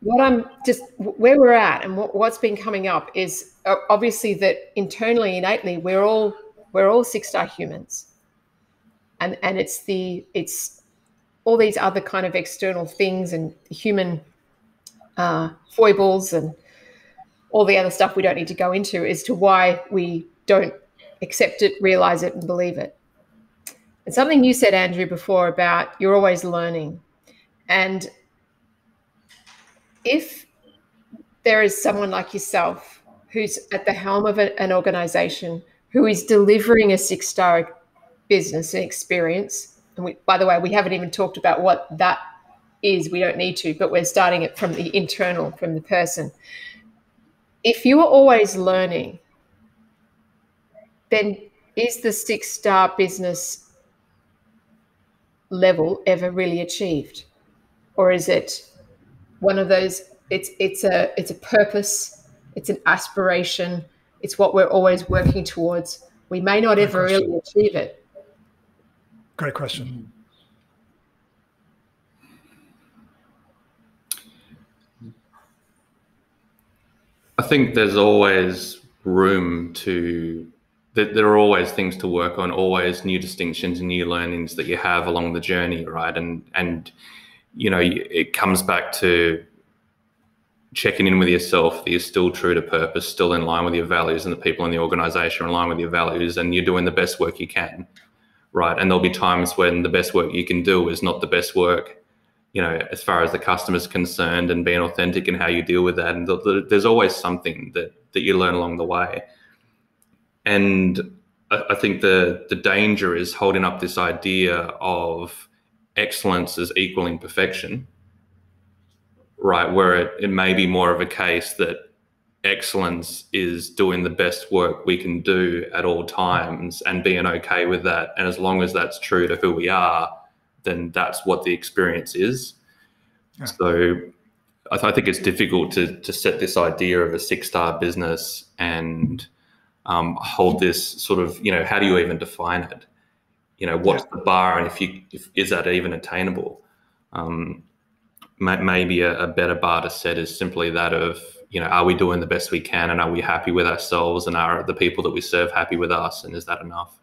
What I'm just where we're at and what, what's been coming up is obviously that internally, innately, we're all we're all six star humans, and and it's the it's all these other kind of external things and human uh, foibles and all the other stuff we don't need to go into as to why we don't accept it, realize it, and believe it. And something you said, Andrew, before about you're always learning. And if there is someone like yourself who's at the helm of an organization who is delivering a six star business and experience, and we, by the way, we haven't even talked about what that is. We don't need to, but we're starting it from the internal, from the person. If you are always learning, then is the six star business level ever really achieved? Or is it one of those it's it's a it's a purpose, it's an aspiration, it's what we're always working towards. We may not ever really achieve it, Great question. I think there's always room to there are always things to work on, always new distinctions and new learnings that you have along the journey, right? And and you know, it comes back to checking in with yourself that you're still true to purpose, still in line with your values, and the people in the organization are in line with your values, and you're doing the best work you can, right? And there'll be times when the best work you can do is not the best work, you know, as far as the customer's concerned, and being authentic in how you deal with that. And there's always something that that you learn along the way. And I think the the danger is holding up this idea of excellence as equaling perfection right? Where it, it may be more of a case that excellence is doing the best work we can do at all times and being okay with that. And as long as that's true to who we are, then that's what the experience is. Yeah. So I, th- I, think it's difficult to, to set this idea of a six star business and um, hold this sort of, you know, how do you even define it? You know, what's yeah. the bar and if you, if, is that even attainable? Um, maybe a, a, better bar to set is simply that of you know are we doing the best we can and are we happy with ourselves and are the people that we serve happy with us and is that enough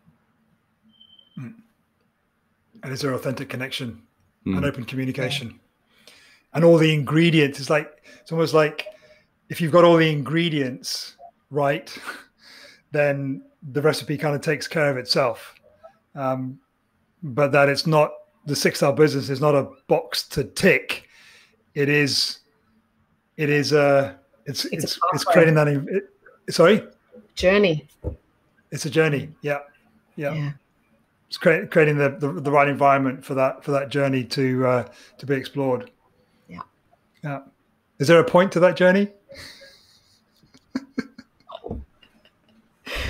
mm. and is there authentic connection mm. and open communication yeah. and all the ingredients it's like it's almost like if you've got all the ingredients right then the recipe kind of takes care of itself um, but that it's not the six star business is not a box to tick it is it is uh it's it's it's, it's creating that it, sorry? Journey. It's a journey yeah yeah, yeah. it's create, creating the, the, the right environment for that for that journey to uh to be explored. Yeah. Yeah. Is there a point to that journey?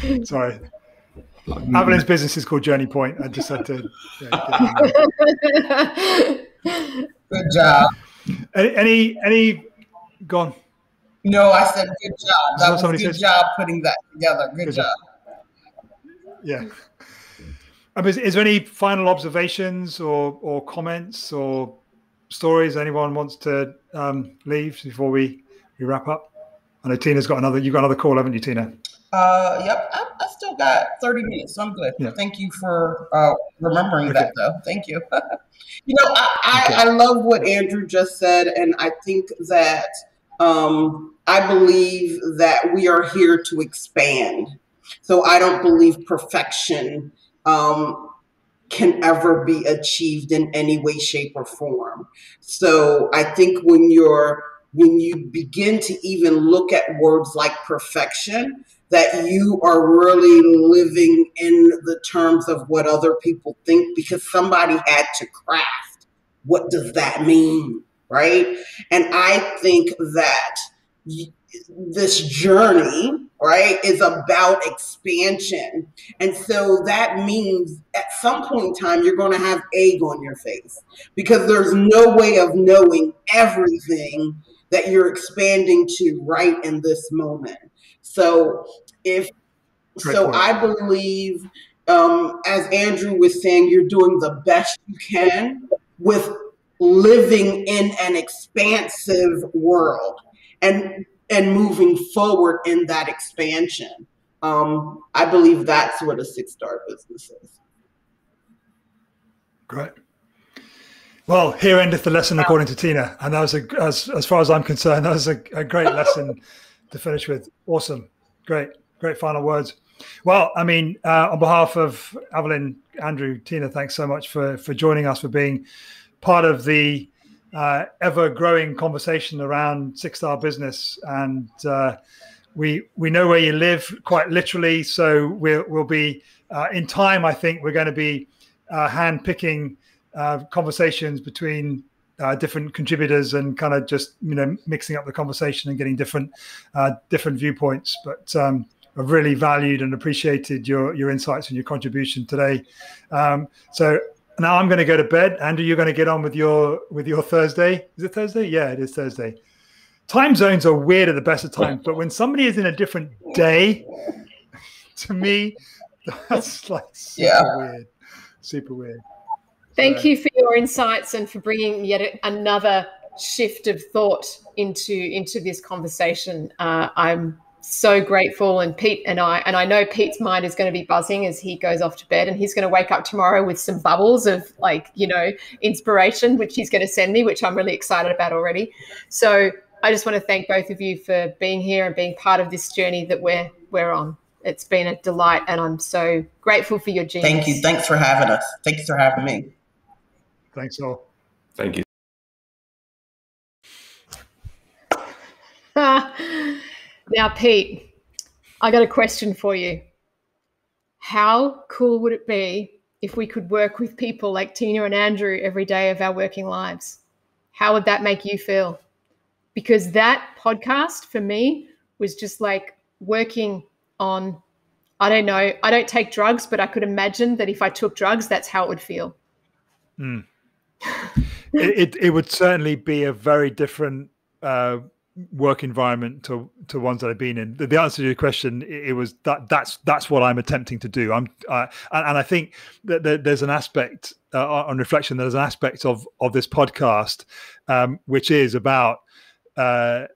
Sorry. Avelin's business is called Journey Point. I just had to. Yeah, Good job. Any, any, any gone? No, I said good job. That was a good says, job putting that together. Good, good job. job. Yeah. Um, is, is, there any final observations or, or comments or stories anyone wants to um, leave before we, we wrap up? I know Tina's got another. You've got another call, haven't you, Tina? Uh, yep. I, I still got thirty minutes, so I'm good. Yeah. Thank you for uh, remembering okay. that, though. Thank you. you know, I, okay. I, I love what Andrew just said, and I think that um, I believe that we are here to expand. So I don't believe perfection um, can ever be achieved in any way, shape, or form. So I think when you're when you begin to even look at words like perfection, that you are really living in the terms of what other people think because somebody had to craft what does that mean, right? And I think that this journey, right, is about expansion. And so that means at some point in time, you're going to have egg on your face because there's no way of knowing everything that you're expanding to right in this moment. So if Great so, point. I believe, um, as Andrew was saying, you're doing the best you can with living in an expansive world and and moving forward in that expansion. Um, I believe that's what a six star business is. Great. Well, here endeth the lesson according to Tina, and that was a as as far as I'm concerned, that was a, a great lesson to finish with. Awesome, great, great final words. Well, I mean, uh, on behalf of Avelin, Andrew, Tina, thanks so much for for joining us for being part of the uh, ever growing conversation around six star business and. Uh, we we know where you live quite literally, so we'll we'll be uh, in time. I think we're going to be uh, hand picking uh, conversations between uh, different contributors and kind of just you know mixing up the conversation and getting different uh, different viewpoints. But um, I've really valued and appreciated your your insights and your contribution today. Um, so now I'm going to go to bed. Andrew, you're going to get on with your with your Thursday. Is it Thursday? Yeah, it is Thursday. Time zones are weird at the best of times, but when somebody is in a different day, to me, that's like super yeah. weird. Super weird. Thank you for your insights and for bringing yet another shift of thought into into this conversation. Uh, I'm so grateful, and Pete and I, and I know Pete's mind is going to be buzzing as he goes off to bed, and he's going to wake up tomorrow with some bubbles of like you know inspiration, which he's going to send me, which I'm really excited about already. So I just want to thank both of you for being here and being part of this journey that we're we're on. It's been a delight, and I'm so grateful for your genius. Thank you. Thanks for having us. Thanks for having me. Thanks all. Thank you. now, Pete, I got a question for you. How cool would it be if we could work with people like Tina and Andrew every day of our working lives? How would that make you feel? Because that podcast for me was just like working on, I don't know, I don't take drugs, but I could imagine that if I took drugs, that's how it would feel. Mm. It, it, would certainly be a very different uh, work environment to to ones that I've been in. The, the answer to your question, it, it, was that that's that's what I'm attempting to do. I'm uh, and, and, I think that, that there's an aspect uh, on reflection. There's an aspect of of this podcast um, which is about. Uh,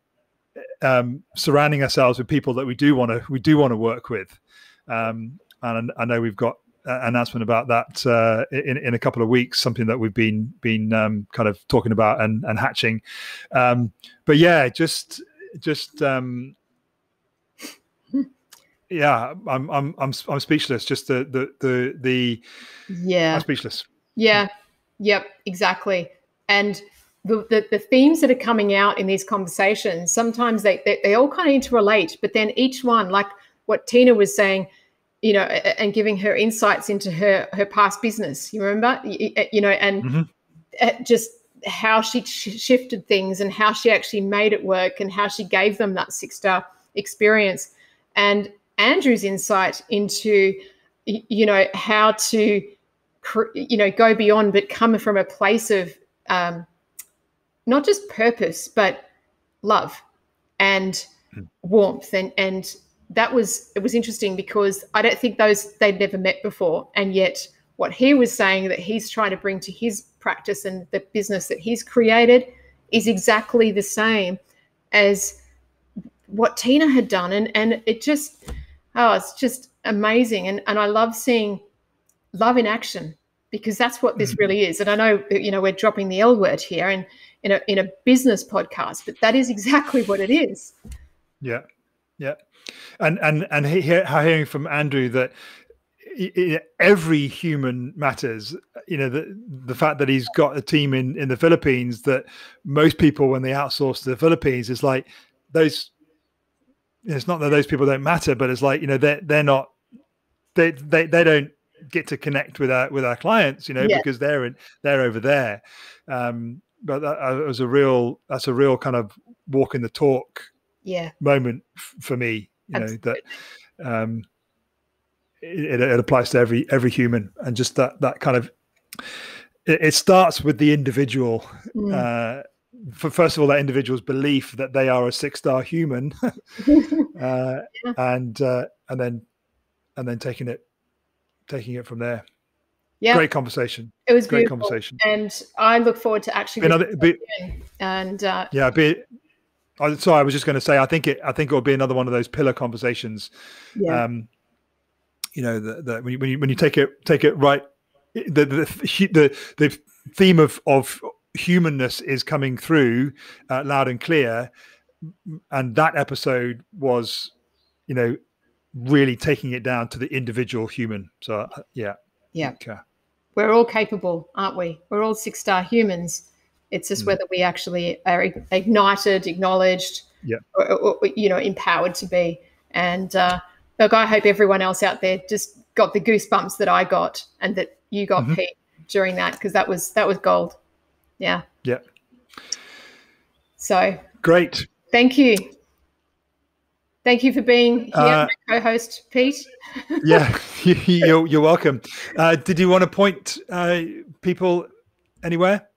um, surrounding ourselves with people that we do want to we do want to work with, um, and I know we've got announcement about that uh, in in a couple of weeks. Something that we've been been um, kind of talking about and and hatching. Um, but yeah, just just um, yeah, I'm I'm I'm I'm speechless. Just the the the the yeah, I'm speechless. Yeah, yep, exactly. And the, the, the themes that are coming out in these conversations sometimes they, they they all kind of interrelate, but then each one, like what Tina was saying you know, and giving her insights into her her past business. You remember, you, know, and mm-hmm. just how she shifted things and how she actually made it work and how she gave them that six star experience. And Andrew's insight into, you know, how to, you know, go beyond, but come from a place of um, not just purpose, but love and mm. warmth and and that was it was interesting because I don't think those they'd never met before, and yet what he was saying that he's trying to bring to his practice and the business that he's created is exactly the same as what Tina had done, and and it just oh, it's just amazing, and and I love seeing love in action because that's what this mm. really is. And I know you know we're dropping the L word here and in a in a business podcast, but that is exactly what it is. Yeah, yeah and and and he, hearing from Andrew that every human matters. You know, the the fact that he's got a team in in the Philippines that most people when they outsource to the Philippines is like those. It's not that those people don't matter, but it's like you know they're they're not they they they don't get to connect with our with our clients, you know, yeah. because they're in they're over there. Um, but that was a real that's a real kind of walk in the talk yeah moment f- for me you Absolutely. know that um, it, it, applies to every every human, and just that that kind of it, it starts with the individual. Mm. Uh, for first of all, that individual's belief that they are a six star human, uh, yeah. and uh, and then and then taking it taking it from there. Yeah, great conversation. It was great beautiful. conversation, and I look forward to actually another, be, and uh, yeah, be I, sorry, I was just going to say, I think it, I think it will be another one of those pillar conversations. Yeah. Um, you know, that when you, when you when you take it take it right, the the the, the theme of of humanness is coming through uh, loud and clear, and that episode was, you know, really taking it down to the individual human. So uh, yeah, yeah, okay. we're all capable, aren't we? We're all six star humans it's just mm. whether we actually are ignited, acknowledged, yeah. or, or, you know, empowered to be. And uh, look, I hope everyone else out there just got the goosebumps that I got and that you got, mm-hmm. Pete, during that because that was that was gold. Yeah. Yeah. So great. Thank you. Thank you for being here, uh, co-host Pete. yeah, you're, you're welcome. Uh, did you want to point uh, people anywhere?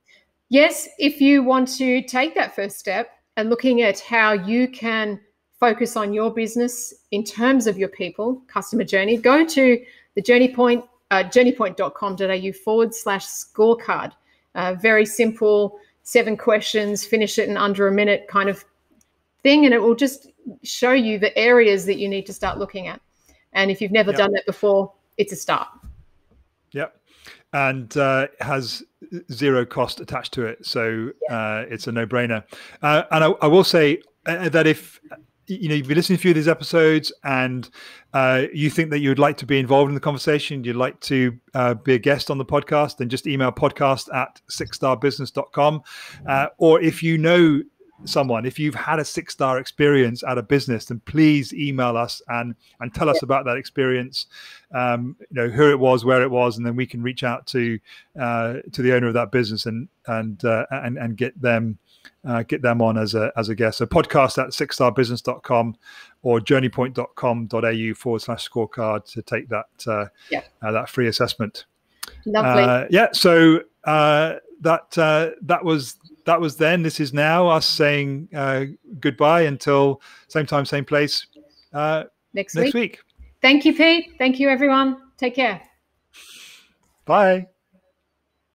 Yes, if you want to take that first step and looking at how you can focus on your business in terms of your people, customer journey, go to the journey point, uh, journeypoint.com.au forward slash scorecard. Uh, very simple, seven questions, finish it in under a minute kind of thing. And it will just show you the areas that you need to start looking at. And if you've never yep. done that before, it's a start. Yep. And uh, has zero cost attached to it. So uh, it's a no brainer. Uh, and I, I, will say uh, that if you know you've been listening to a few of these episodes and uh, you think that you would like to be involved in the conversation you'd like to uh, be a guest on the podcast then just email podcast at sixstarbusiness.com uh, or if you know someone if you've had a six star experience at a business then please email us and and tell us about that experience um, you know who it was where it was and then we can reach out to uh, to the owner of that business and and uh, and, and get them uh, get them on as a as a guest. So podcast at sixstarbusiness.com or journeypoint.com.au forward slash scorecard to take that uh, yeah. Uh, that free assessment. Lovely. Uh, yeah. So uh, that uh, that was that was then. This is now us saying uh, goodbye until same time, same place next, next week. week. Thank you, Pete. Thank you, everyone. Take care. Bye.